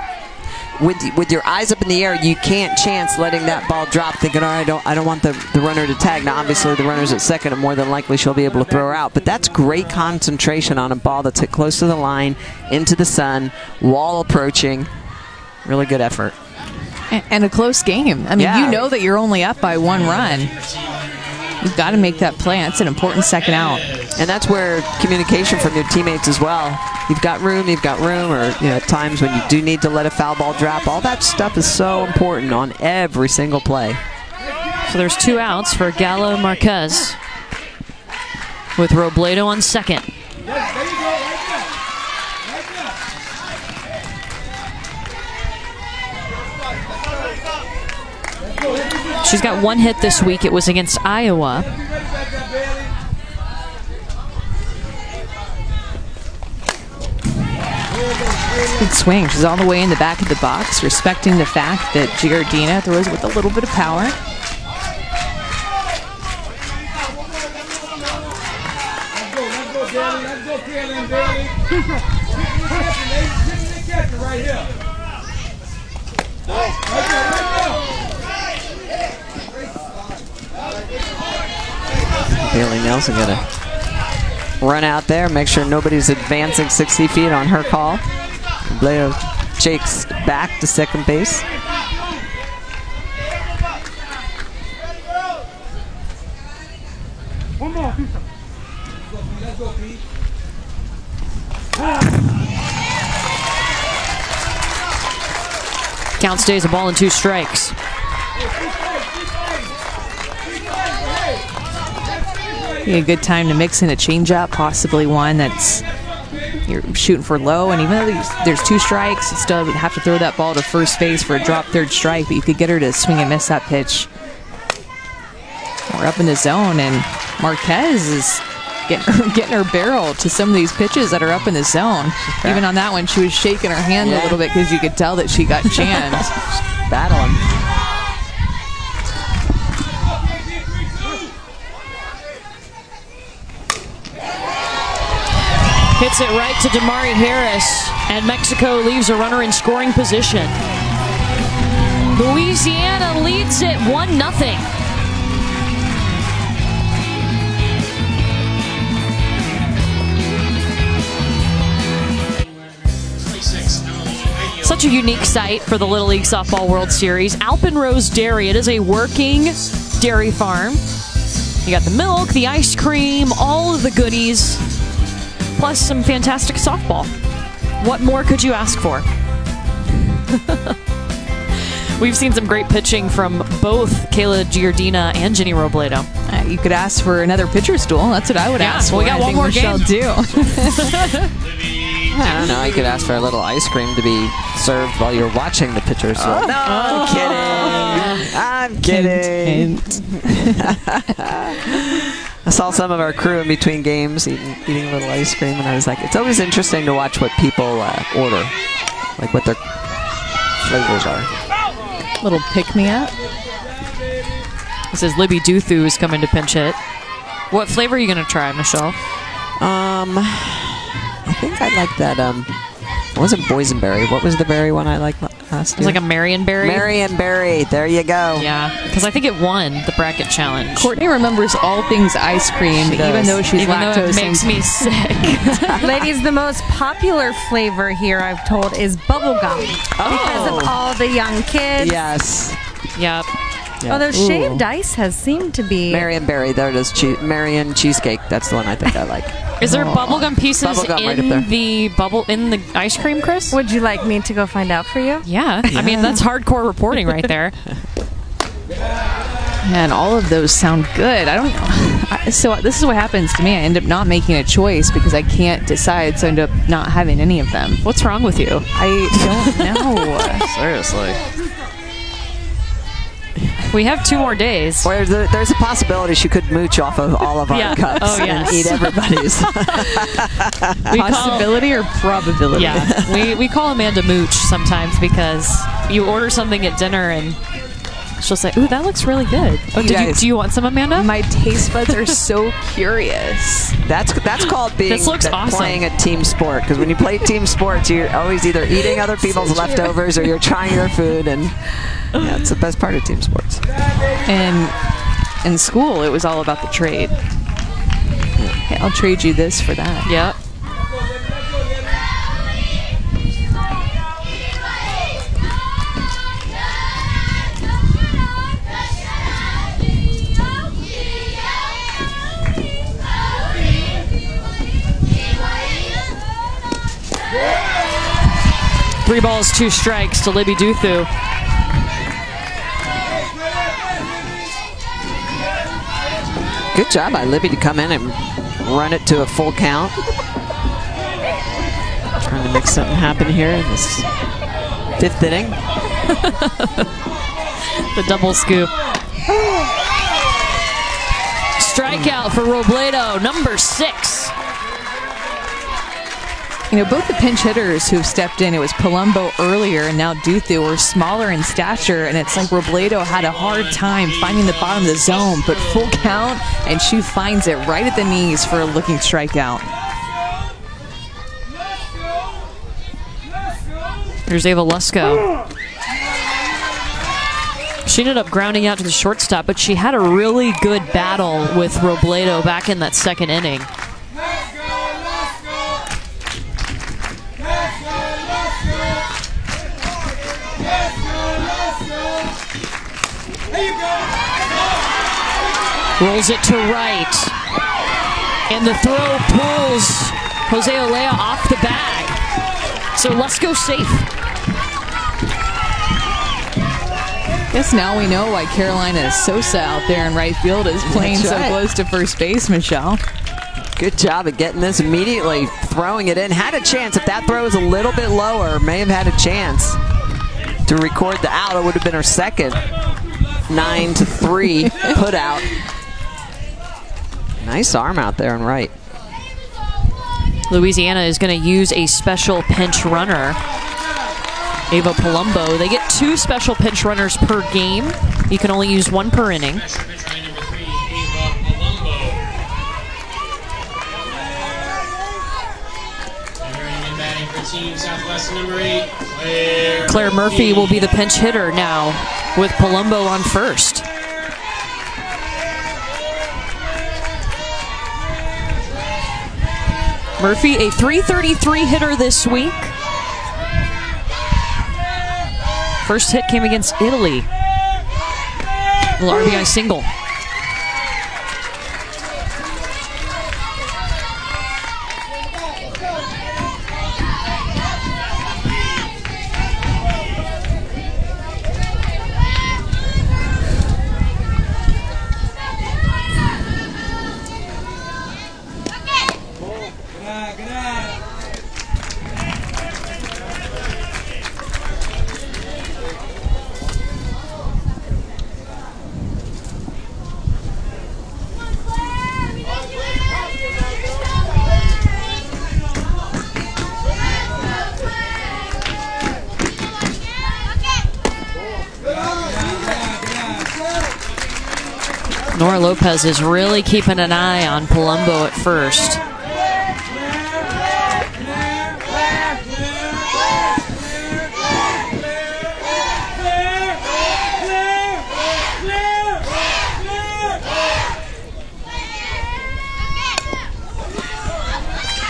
With, with your eyes up in the air, you can't chance letting that ball drop, thinking, all right, I don't, I don't want the, the runner to tag. Now, obviously, the runner's at second, and more than likely she'll be able to throw her out. But that's great concentration on a ball that's hit close to the line, into the sun, wall approaching. Really good effort. And, and a close game. I mean, Yeah. you know that you're only up by one run. You've got to make that play. That's an important second out. And that's where communication from your teammates as well. You've got room, you've got room, or you know, at times when you do need to let a foul ball drop. All that stuff is so important on every single play. So there's two outs for Gallo Marquez with Robledo on second. She's got one hit this week. It was against Iowa. Good swing. She's all the way in the back of the box, respecting the fact that Giardina throws with a little bit of power. Bailey Nelson gonna run out there, make sure nobody's advancing 60 feet on her call. Bleo shakes back to second base. Count stays a ball and two strikes. A good time to mix in a changeup, possibly one that's you're shooting for low. And even though there's, two strikes, you still have to throw that ball to first base for a drop third strike. But you could get her to swing and miss that pitch. We're up in the zone, and Marquez is getting her, getting her barrel to some of these pitches that are up in the zone. Even on that one, she was shaking her hand a little bit because you could tell that she got jammed. Battling. Hits it right to Damari Harris, and Mexico leaves a runner in scoring position. Louisiana leads it 1 0. Such a unique site for the Little League Softball World Series. Alpenrose Dairy. It is a working dairy farm. You got the milk, the ice cream, all of the goodies, plus some fantastic softball. What more could you ask for? We've seen some great pitching from both Kayla Giardina and Jenny Robledo. Uh, you could ask for another pitcher's stool. That's what I would Yeah, ask for. we got I one think more Michelle game. do. I don't know. You could ask for a little ice cream to be served while you're watching the pitchers. Oh. no, I'm kidding. I'm kidding. I saw some of our crew in between games eating, eating a little ice cream, and I was like, it's always interesting to watch what people uh, order, like what their flavors are. Little pick me up. It says Libby Duthu is coming to pinch hit. What flavor are you going to try, Michelle? Um, I think I like that. Um, it wasn't boysenberry. What was the berry one I like? Last It was like a marionberry. Marion Berry. There you go. Yeah, because I think it won the bracket challenge. Courtney remembers all things ice cream, She even does. though she's even though lactose it makes me sick. Ladies, the most popular flavor here, I've told, is bubblegum. Oh. Because of all the young kids. Yes. yep. Although shaved ice has seemed to be. Marion Berry. There it is. Che- Marion cheesecake. That's the one I think I like. Is there oh. bubblegum pieces Bubblegum in there. the bubble in the ice cream, Chris? Would you like me to go find out for you? Yeah. I mean that's hardcore reporting right there. Man, all of those sound good. I don't know. I- So this is what happens to me. I end up not making a choice because I can't decide, so I end up not having any of them. What's wrong with you? I don't know. Seriously. We have two more days. Or there's a, there's a possibility she could mooch off of all of our Yeah. cups Oh, yes. and eat everybody's. We call, Possibility or probability? yeah, we, we call Amanda Mooch sometimes because you order something at dinner and she'll say, "Ooh, that looks really good." Oh, You did you, do you want some, Amanda? My taste buds are so curious. That's that's called being This looks awesome. playing a team sport. Because when you play team sports, you're always either eating other people's leftovers or you're trying their food, and yeah, it's the best part of team sports. And in school, it was all about the trade. Hey, I'll trade you this for that. Yep. Three balls, two strikes to Libby Duthu. Good job by Libby to come in and run it to a full count. Trying to make something happen here in this fifth inning. The double scoop. Strikeout for Robledo, number six. You know, both the pinch hitters who've stepped in, it was Palumbo earlier and now Duthu, were smaller in stature, and it's like Robledo had a hard time finding the bottom of the zone, but full count, and she finds it right at the knees for a looking strikeout. Here's Ava Lusko. She ended up grounding out to the shortstop, but she had a really good battle with Robledo back in that second inning. Rolls it to right. And the throw pulls Jose Olea off the bag. So let's go safe. Guess now we know why Carolina is Sosa out there in right field is playing That's so close to first base, Michelle. Good job at getting this immediately, throwing it in. Had a chance. If that throw was a little bit lower, may have had a chance to record the out. It would have been her second nine to three put out. Nice arm out there and right. Louisiana is going to use a special pinch runner. Ava Palumbo. They get two special pinch runners per game. You can only use one per inning. Special pitch runner number three, Ava Palumbo. Entering in batting for Team Southwest number eight, Claire. Claire Murphy will be the pinch hitter now with Palumbo on first. Murphy, a 333 hitter this week. First hit came against Italy. Little RBI single. Lopez is really keeping an eye on Palumbo at first.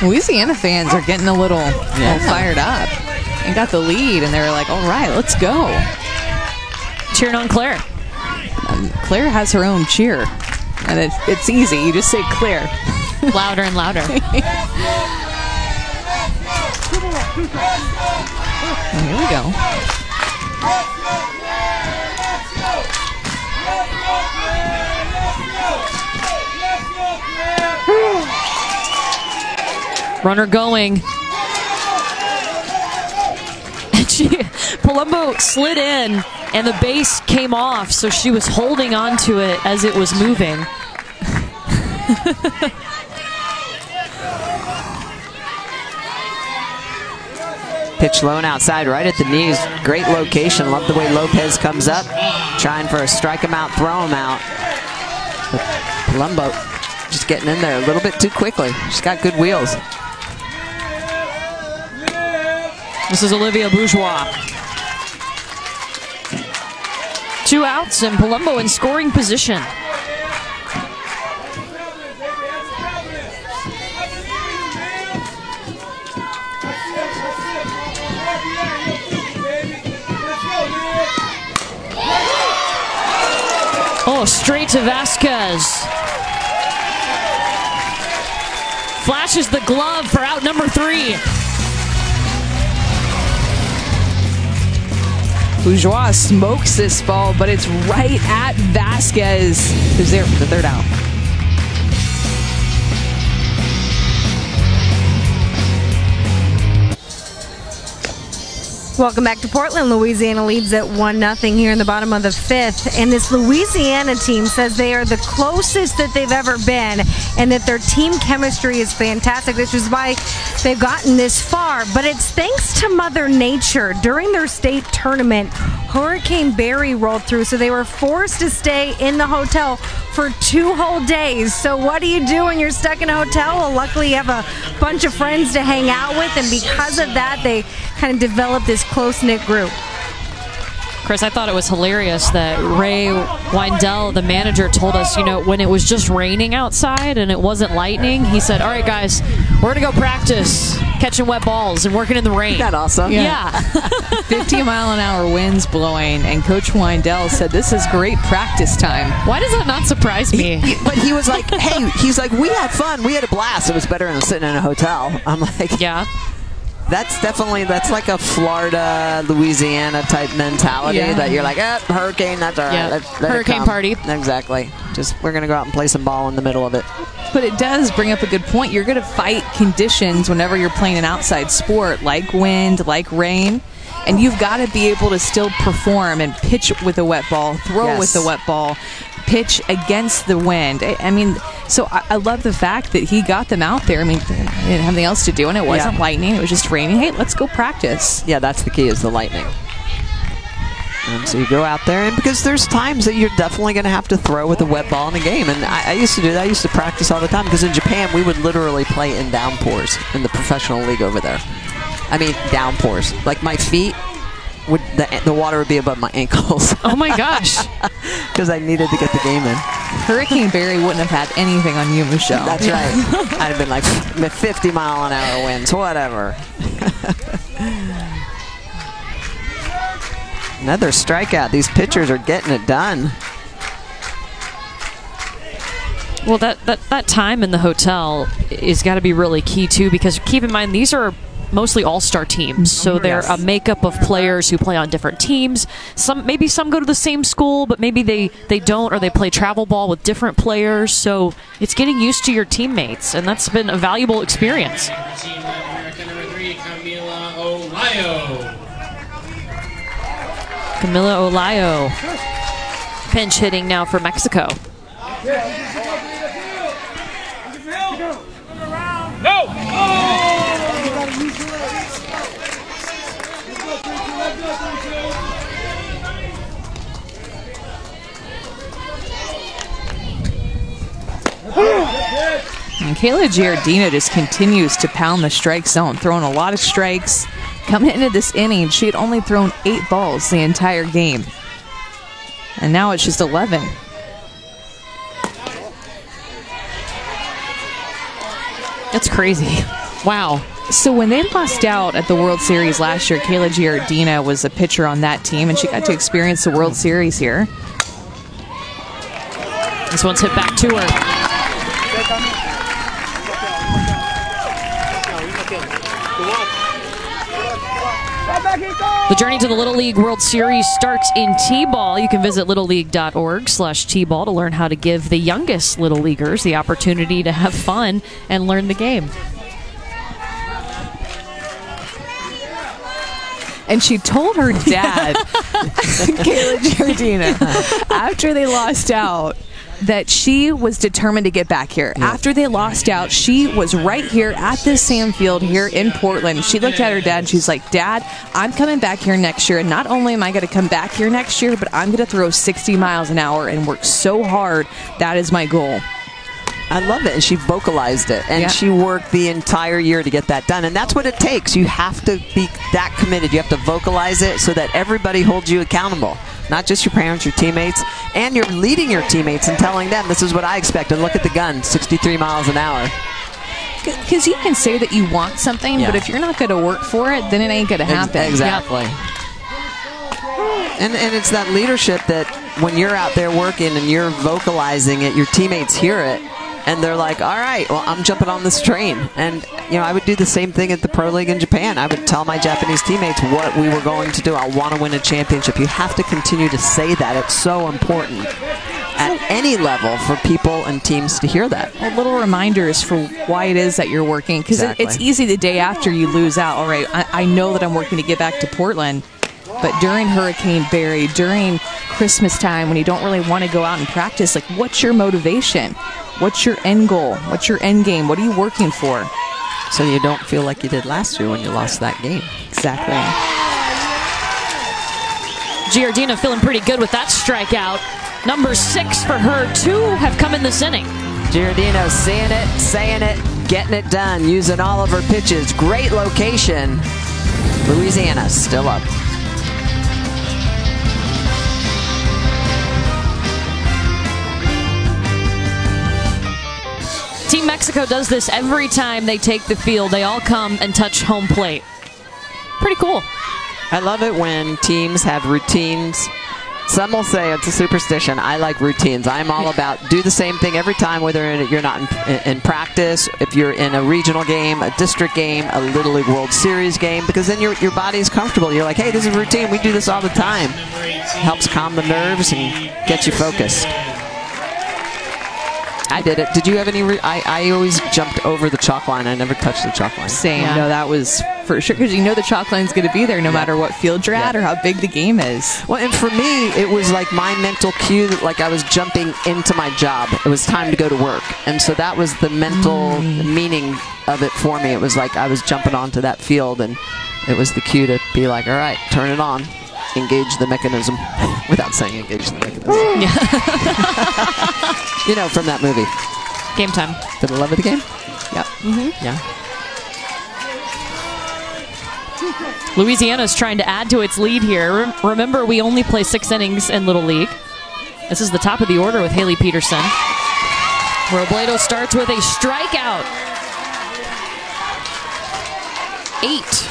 Louisiana fans are getting a little, yeah. little fired up and got the lead, and they were like, all right, let's go. Cheering on Claire. Claire has her own cheer and it, it's easy. You just say clear. Louder and louder. Oh, here we go. Runner going. And she, Palumbo slid in, and the base came off, so she was holding on to it as it was moving. Pitch low and outside, right at the knees. Great location. Love the way Lopez comes up, trying for a strike him out, throw him out. But Palumbo just getting in there a little bit too quickly. She's got good wheels. This is Olivia Bourgeois. Two outs and Palumbo in scoring position. Straight to Vasquez. Flashes the glove for out number three. Bourgeois smokes this ball, but it's right at Vasquez, who's there for the third out. Welcome back to Portland. Louisiana leads at 1 0 here in the bottom of the fifth. And this Louisiana team says they are the closest that they've ever been and that their team chemistry is fantastic, which is why they've gotten this far. But it's thanks to Mother Nature. During their state tournament, Hurricane Barry rolled through, so they were forced to stay in the hotel for two whole days. So, what do you do when you're stuck in a hotel? Well, luckily, you have a bunch of friends to hang out with, and because of that, they kind of developed this close knit group. Chris, I thought it was hilarious that Ray Windell, the manager, told us, you know, when it was just raining outside and it wasn't lightning, he said, All right, guys, we're going to go practice catching wet balls and working in the rain. Isn't that awesome? Yeah. 50 mile an hour winds blowing, and Coach Windell said this is great practice time. Why does that not surprise me? He- but he was like, hey, he's like, we had fun. We had a blast. It was better than sitting in a hotel. I'm like, yeah. That's definitely, that's like a Florida, Louisiana type mentality Yeah. that you're like, eh, hurricane, that's all right. Yeah. Let- let Hurricane party. Exactly. Just, we're going to go out and play some ball in the middle of it. But it does bring up a good point. You're going to fight conditions whenever you're playing an outside sport, like wind, like rain. And you've got to be able to still perform and pitch with a wet ball, throw Yes. with a wet ball, pitch against the wind. I, I mean, so I, I love the fact that he got them out there. I mean, they didn't have anything else to do, and it wasn't Yeah. lightning, it was just raining. Hey, let's go practice. Yeah, that's the key is the lightning. And so you go out there, and because there's times that you're definitely going to have to throw with a wet ball in a game. And I, I used to do that. I used to practice all the time because in Japan we would literally play in downpours in the professional league over there. I mean, downpours. Like my feet would the, the water would be above my ankles Oh my gosh. because I needed to get the game in. Hurricane Barry wouldn't have had anything on you, Michelle. That's right. I'd have been like 50 mile an hour winds, whatever. Another strikeout. These pitchers are getting it done. Well, that, that, that time in the hotel is got to be really key, too, because keep in mind, these are mostly all-star teams. So oh, they're Yes. a makeup of players who play on different teams. Some maybe some go to the same school but maybe they they don't or they play travel ball with different players. So it's getting used to your teammates and that's been a valuable experience. Team Latin America number three, Camila Olayo. camila olayo pinch hitting now for mexico And Kayla Giardina just continues to pound the strike zone, throwing a lot of strikes. Coming into this inning, she had only thrown eight balls the entire game. And now it's just 11. that's crazy Wow. So when they lost out at the World Series last year, Kayla Giardina was a pitcher on that team, and she got to experience the World Series here. This one's hit back to her. The journey to the Little League World Series starts in T-ball. You can visit littleleague.org slash T-ball to learn how to give the youngest Little Leaguers the opportunity to have fun and learn the game. And she told her dad, Kayla Giardina, after they lost out, that she was determined to get back here. After they lost out, she was right here at this Sam Field here in Portland. She looked at her dad and she's like, Dad, I'm coming back here next year. And not only am I going to come back here next year, but I'm going to throw 60 miles an hour and work so hard. That is my goal. I love it. And she vocalized it. And Yeah. she worked the entire year to get that done. And that's what it takes. You have to be that committed. You have to vocalize it so that everybody holds you accountable. Not just your parents, your teammates, and you're leading your teammates and telling them this is what I expect. And look at the gun, 63 miles an hour. Because you can say that you want something, Yeah. but if you're not going to work for it, then it ain't going to happen. Exactly. And, and it's that leadership that when you're out there working and you're vocalizing it, your teammates hear it and they're like, all right, well, I'm jumping on this train. And, you know, I would do the same thing at the Pro League in Japan. I would tell my Japanese teammates what we were going to do. I want to win a championship. You have to continue to say that. It's so important at any level for people and teams to hear that. Well, little reminders for why it is that you're working because Exactly. it's easy the day after you lose out. All right, I, I know that I'm working to get back to Portland, but during Hurricane Barry, during Christmas time, when you don't really want to go out and practice, like what's your motivation? What's your end goal? What's your end game? What are you working for? So you don't feel like you did last year when you lost that game. Exactly. Giardina feeling pretty good with that strikeout. Number six for her. Two have come in this inning. Giardina seeing it, saying it, getting it done, using all of her pitches. Great location. Louisiana still up. Mexico does this every time they take the field. They all come and touch home plate. Pretty cool. I love it when teams have routines. Some will say it's a superstition. I like routines. I'm all about do the same thing every time, whether you're not in, in practice, if you're in a regional game, a district game, a Little League World Series game, because then your, your body's comfortable. You're like, hey, this is routine. We do this all the time. Helps calm the nerves and get you focused. I did it. Did you have any? Re- I, I always jumped over the chalk line. I never touched the chalk line. Same. Yeah. No, that was for sure because you know the chalk line's going to be there no matter what field you're at or how big the game is. Well, and for me, it was like my mental cue that like I was jumping into my job. It was time to go to work. And so that was the mental mm. meaning of it for me. It was like I was jumping onto that field and it was the cue to be like, all right, turn it on. Engage the mechanism without saying engage the mechanism. you know, from that movie. Game time. For the love of the game? Yep. Mm-hmm. Yeah. Louisiana's trying to add to its lead here. Remember, we only play six innings in Little League. This is the top of the order with Haley Peterson. Robledo starts with a strikeout. Eight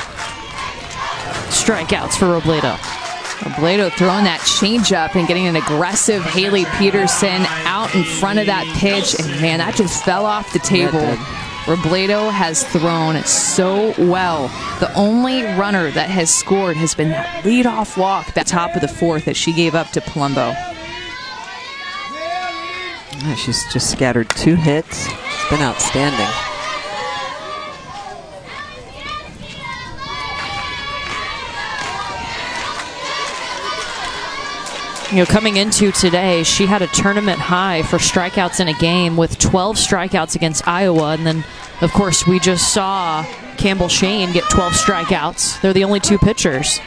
strikeouts for Robledo. Blado throwing that changeup and getting an aggressive Haley Peterson out in front of that pitch. And man, that just fell off the table. Robledo has thrown so well. The only runner that has scored has been that leadoff walk, that top of the fourth that she gave up to Palumbo. Yeah, She's just scattered two hits. It's been outstanding. You know, coming into today, she had a tournament high for strikeouts in a game with 12 strikeouts against Iowa. And then, of course, we just saw Campbell Shane get 12 strikeouts. They're the only two pitchers.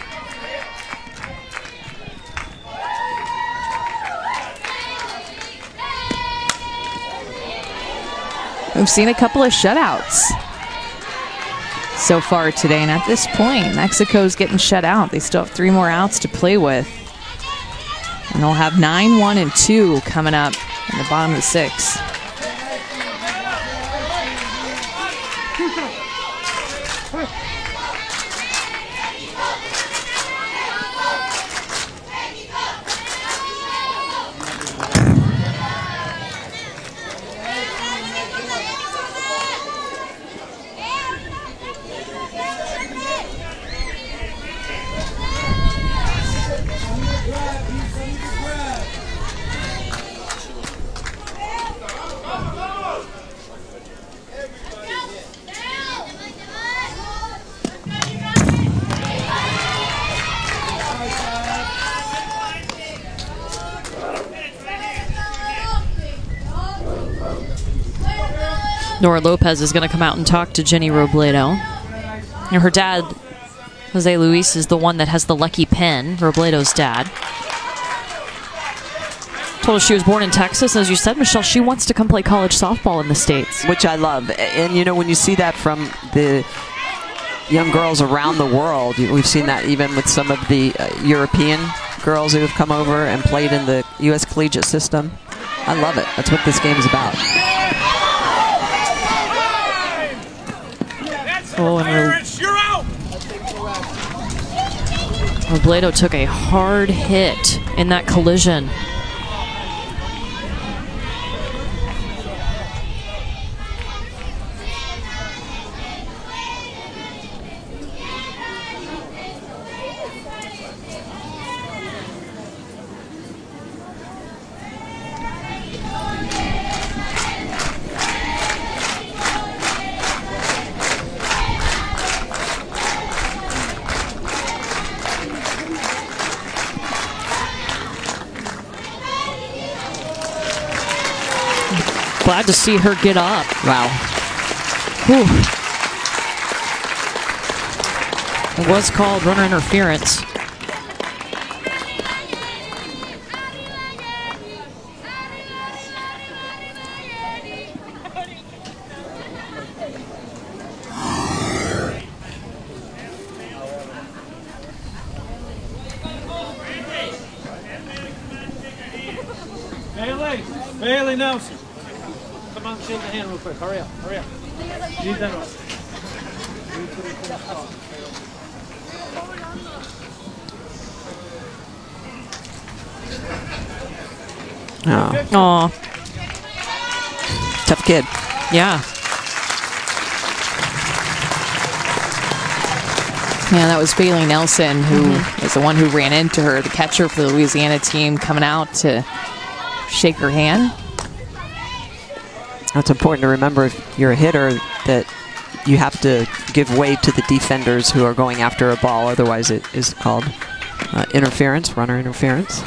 We've seen a couple of shutouts so far today. And at this point, Mexico's getting shut out. They still have three more outs to play with. And they'll have 9 1 and 2 coming up in the bottom of the sixth. Nora Lopez is going to come out and talk to Jenny Robledo. And her dad, Jose Luis, is the one that has the lucky pen, Robledo's dad. Told us she was born in Texas. As you said, Michelle, she wants to come play college softball in the States. which I love. And you know, when you see that from the young girls around the world, we've seen that even with some of the uh, European girls who have come over and played in the U.S. collegiate system. I love it. That's what this game is about. Oh, and Ro- You're out! Robledo took a hard hit in that collision. Glad to see her get up. Wow. Whew. It was called runner interference. Bailey! Bailey Nelson! Come on, shake the hand real quick. Hurry up, hurry up. Leave that up. Oh, Aw, tough kid. yeah. Yeah, that was Bailey Nelson, who mm-hmm. was the one who ran into her, the catcher for the Louisiana team, coming out to shake her hand. That's important to remember if you're a hitter that you have to give way to the defenders who are going after a ball. Otherwise, it is called uh, interference, runner interference.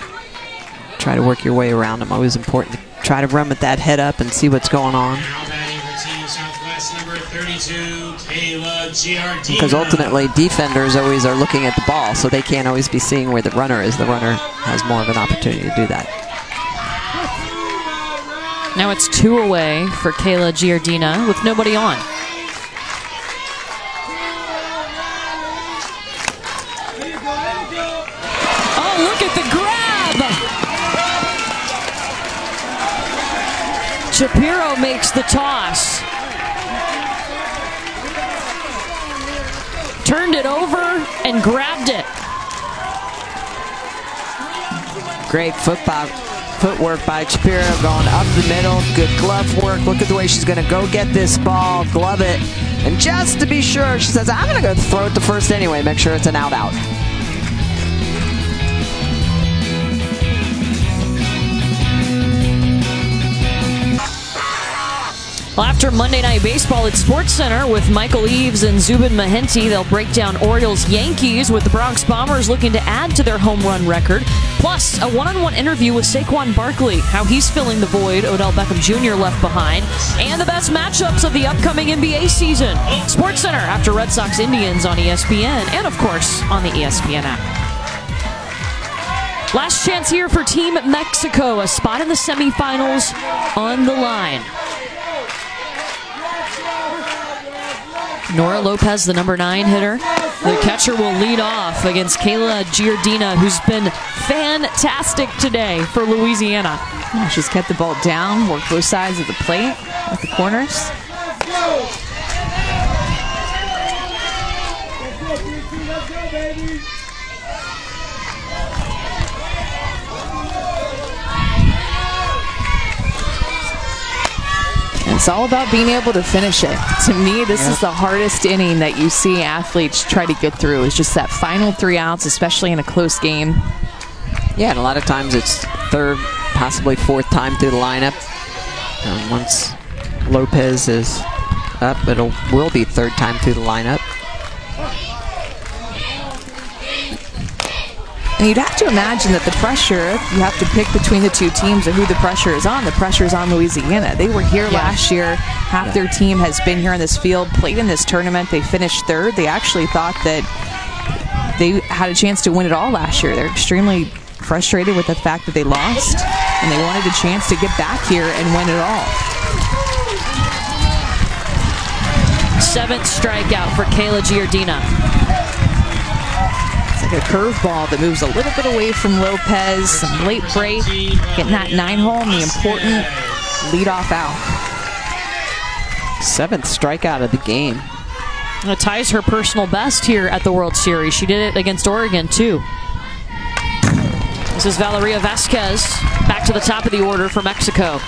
Try to work your way around them. Always important to try to run with that head up and see what's going on. Now batting for Team Southwest, number 32, Kayla Giardina. Because ultimately, defenders always are looking at the ball, so they can't always be seeing where the runner is. The runner has more of an opportunity to do that. Now it's two away for Kayla Giardina with nobody on. Oh, look at the grab! Shapiro makes the toss. Turned it over and grabbed it. Great football, footwork by Shapiro going up the middle. Good glove work. Look at the way she's going to go get this ball, glove it. And just to be sure, she says, I'm going to go throw it to first anyway, make sure it's an out out Well, after Monday Night Baseball at Sports Center with Michael Eaves and Zubin Mehenti, they'll break down Orioles Yankees with the Bronx Bombers looking to add to their home run record. Plus, a one on one interview with Saquon Barkley, how he's filling the void Odell Beckham Jr. left behind, and the best matchups of the upcoming NBA season. Sports Center after Red Sox Indians on ESPN, and of course, on the ESPN app. Last chance here for Team Mexico, a spot in the semifinals on the line. Nora Lopez, the number nine hitter. The catcher will lead off against Kayla Giardina, who's been fantastic today for Louisiana. Yeah, She's kept the ball down, worked both sides of the plate at the corners. And It's all about being able to finish it. To me, this is the hardest inning that you see athletes try to get through. Is just that final three outs, especially in a close game. Yeah, and a lot of times it's third, possibly fourth time through the lineup. And once Lopez is up, it'll will be third time through the lineup. And you'd have to imagine that the pressure, you have to pick between the two teams of who the pressure is on. The pressure is on Louisiana. They were here last year. Half their team has been here on this field, played in this tournament. They finished third. They actually thought that they had a chance to win it all last year. They're extremely frustrated with the fact that they lost, and they wanted a chance to get back here and win it all. Seventh strikeout for Kayla Giardina. It's like a curveball that moves a little bit away from Lopez. Some late break, getting that nine hole and the important leadoff out. Seventh strikeout of the game. It ties her personal best here at the World Series. She did it against Oregon, too. This is Valeria Vasquez back to the top of the order for Mexico.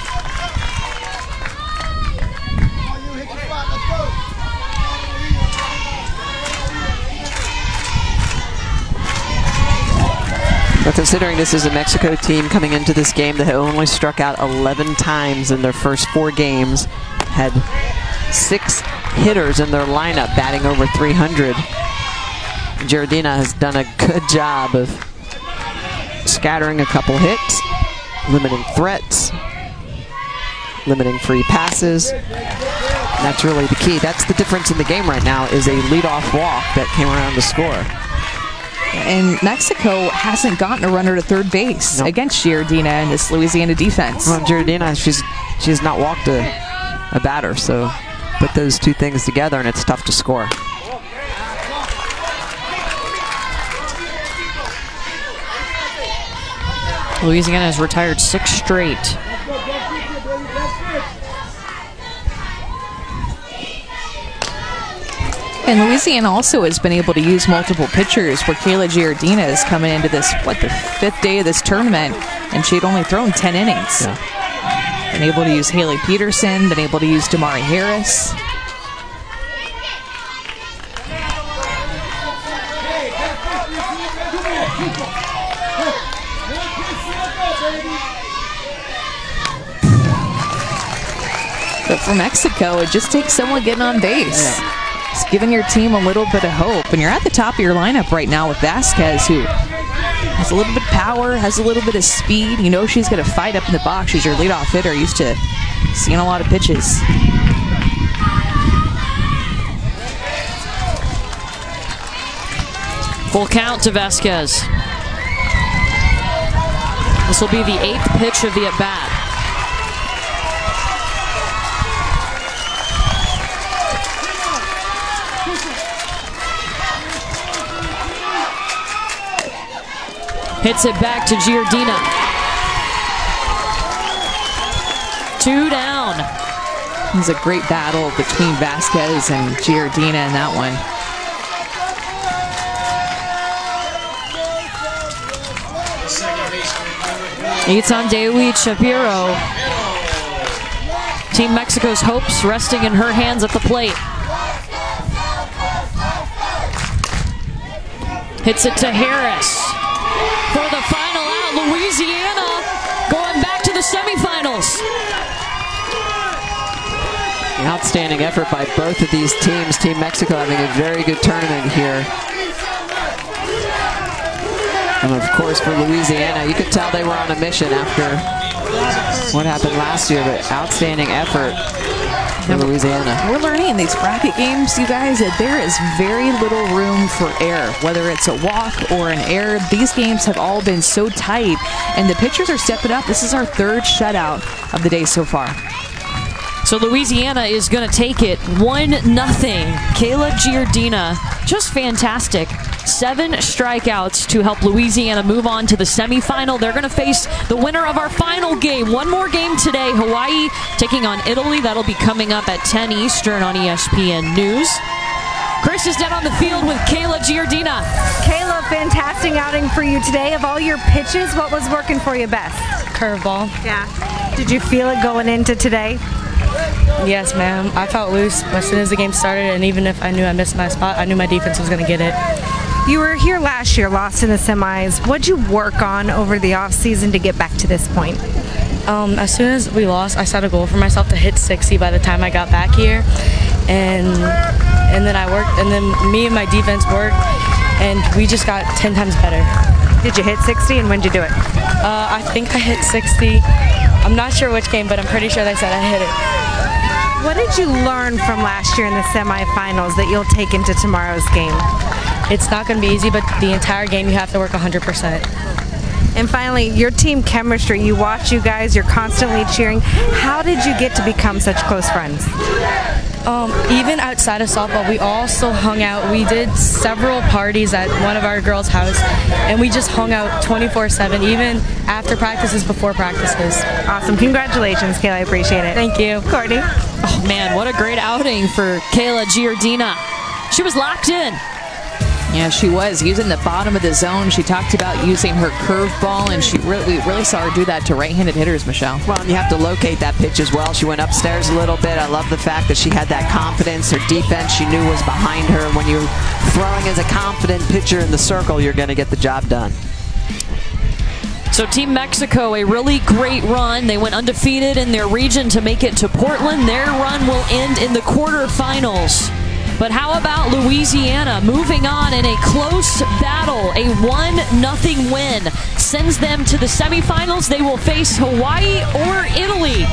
Considering this is a Mexico team coming into this game that had only struck out 11 times in their first four games, had six hitters in their lineup batting over 300. Giardina has done a good job of scattering a couple hits, limiting threats, limiting free passes. That's really the key. That's the difference in the game right now is a leadoff walk that came around to score. And Mexico hasn't gotten a runner to third base Nope. against Giardina and this Louisiana defense. Well, Giardina, she's she's not walked a, a batter, so put those two things together and it's tough to score. Louisiana has retired six straight. And Louisiana also has been able to use multiple pitchers where Kayla Giardina is coming into this, what, the fifth day of this tournament, and she had only thrown 10 innings. Been able to use Haley Peterson, been able to use Damari Harris. But for Mexico, it just takes someone getting on base. It's giving your team a little bit of hope. And you're at the top of your lineup right now with Vasquez, who has a little bit of power, has a little bit of speed. You know she's going to fight up in the box. She's your leadoff hitter, used to seeing a lot of pitches. Full count to Vasquez. This will be the eighth pitch of the at Hits it back to Giardina. Two down. It was a great battle between Vasquez and Giardina in that one. It's Itandehui Shapiro. Team Mexico's hopes resting in her hands at the plate. Hits it to Harris. For the final out, Louisiana going back to the semifinals. An outstanding effort by both of these teams. Team Mexico having a very good tournament here. And of course for Louisiana, you could tell they were on a mission after what happened last year, but outstanding effort Louisiana. We're learning in these bracket games, you guys, that there is very little room for error. Whether it's a walk or an error, these games have all been so tight, and the pitchers are stepping up. This is our third shutout of the day so far. So Louisiana is going to take it 1 nothing. Kayla Giardina, just fantastic. Seven strikeouts to help Louisiana move on to the semifinal. They're going to face the winner of our final game. One more game today. Hawaii taking on Italy. That'll be coming up at 10 Eastern on ESPN News. Chris is down on the field with Kayla Giardina. Kayla, fantastic outing for you today. Of all your pitches, what was working for you best? Curveball. Yeah. Did you feel it going into today? Yes, ma'am. I felt loose as soon as the game started, and even if I knew I missed my spot, I knew my defense was going to get it. You were here last year, lost in the semis. What'd you work on over the offseason to get back to this point? Um, as soon as we lost, I set a goal for myself to hit 60 by the time I got back here, and and then I worked, and then me and my defense worked, and we just got 10 times better. Did you hit 60 and when did you do it? Uh, I think I hit 60. I'm not sure which game, but I'm pretty sure they said I hit it. What did you learn from last year in the semifinals that you'll take into tomorrow's game? It's not going to be easy, but the entire game you have to work 100%. And finally, your team chemistry. You watch you guys, you're constantly cheering. How did you get to become such close friends? Um, even outside of softball, we all still hung out. We did several parties at one of our girls' house, and we just hung out 24/7, even after practices, before practices. Awesome! Congratulations, Kayla. I appreciate it. Thank you, Courtney. Oh man, what a great outing for Kayla Giardina. She was locked in. Yeah, she was using the bottom of the zone. She talked about using her curveball, and she really, we really saw her do that to right-handed hitters, Michelle. Well, you have to locate that pitch as well. She went upstairs a little bit. I love the fact that she had that confidence. Her defense, she knew was behind her. When you're throwing as a confident pitcher in the circle, you're going to get the job done. So Team Mexico, a really great run. They went undefeated in their region to make it to Portland. Their run will end in the quarterfinals. But how about Louisiana moving on in a close battle? A 1 0 win sends them to the semifinals. They will face Hawaii or Italy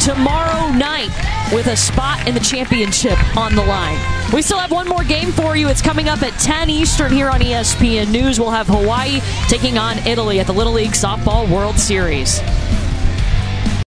tomorrow night with a spot in the championship on the line. We still have one more game for you. It's coming up at 10 Eastern here on ESPN News. We'll have Hawaii taking on Italy at the Little League Softball World Series.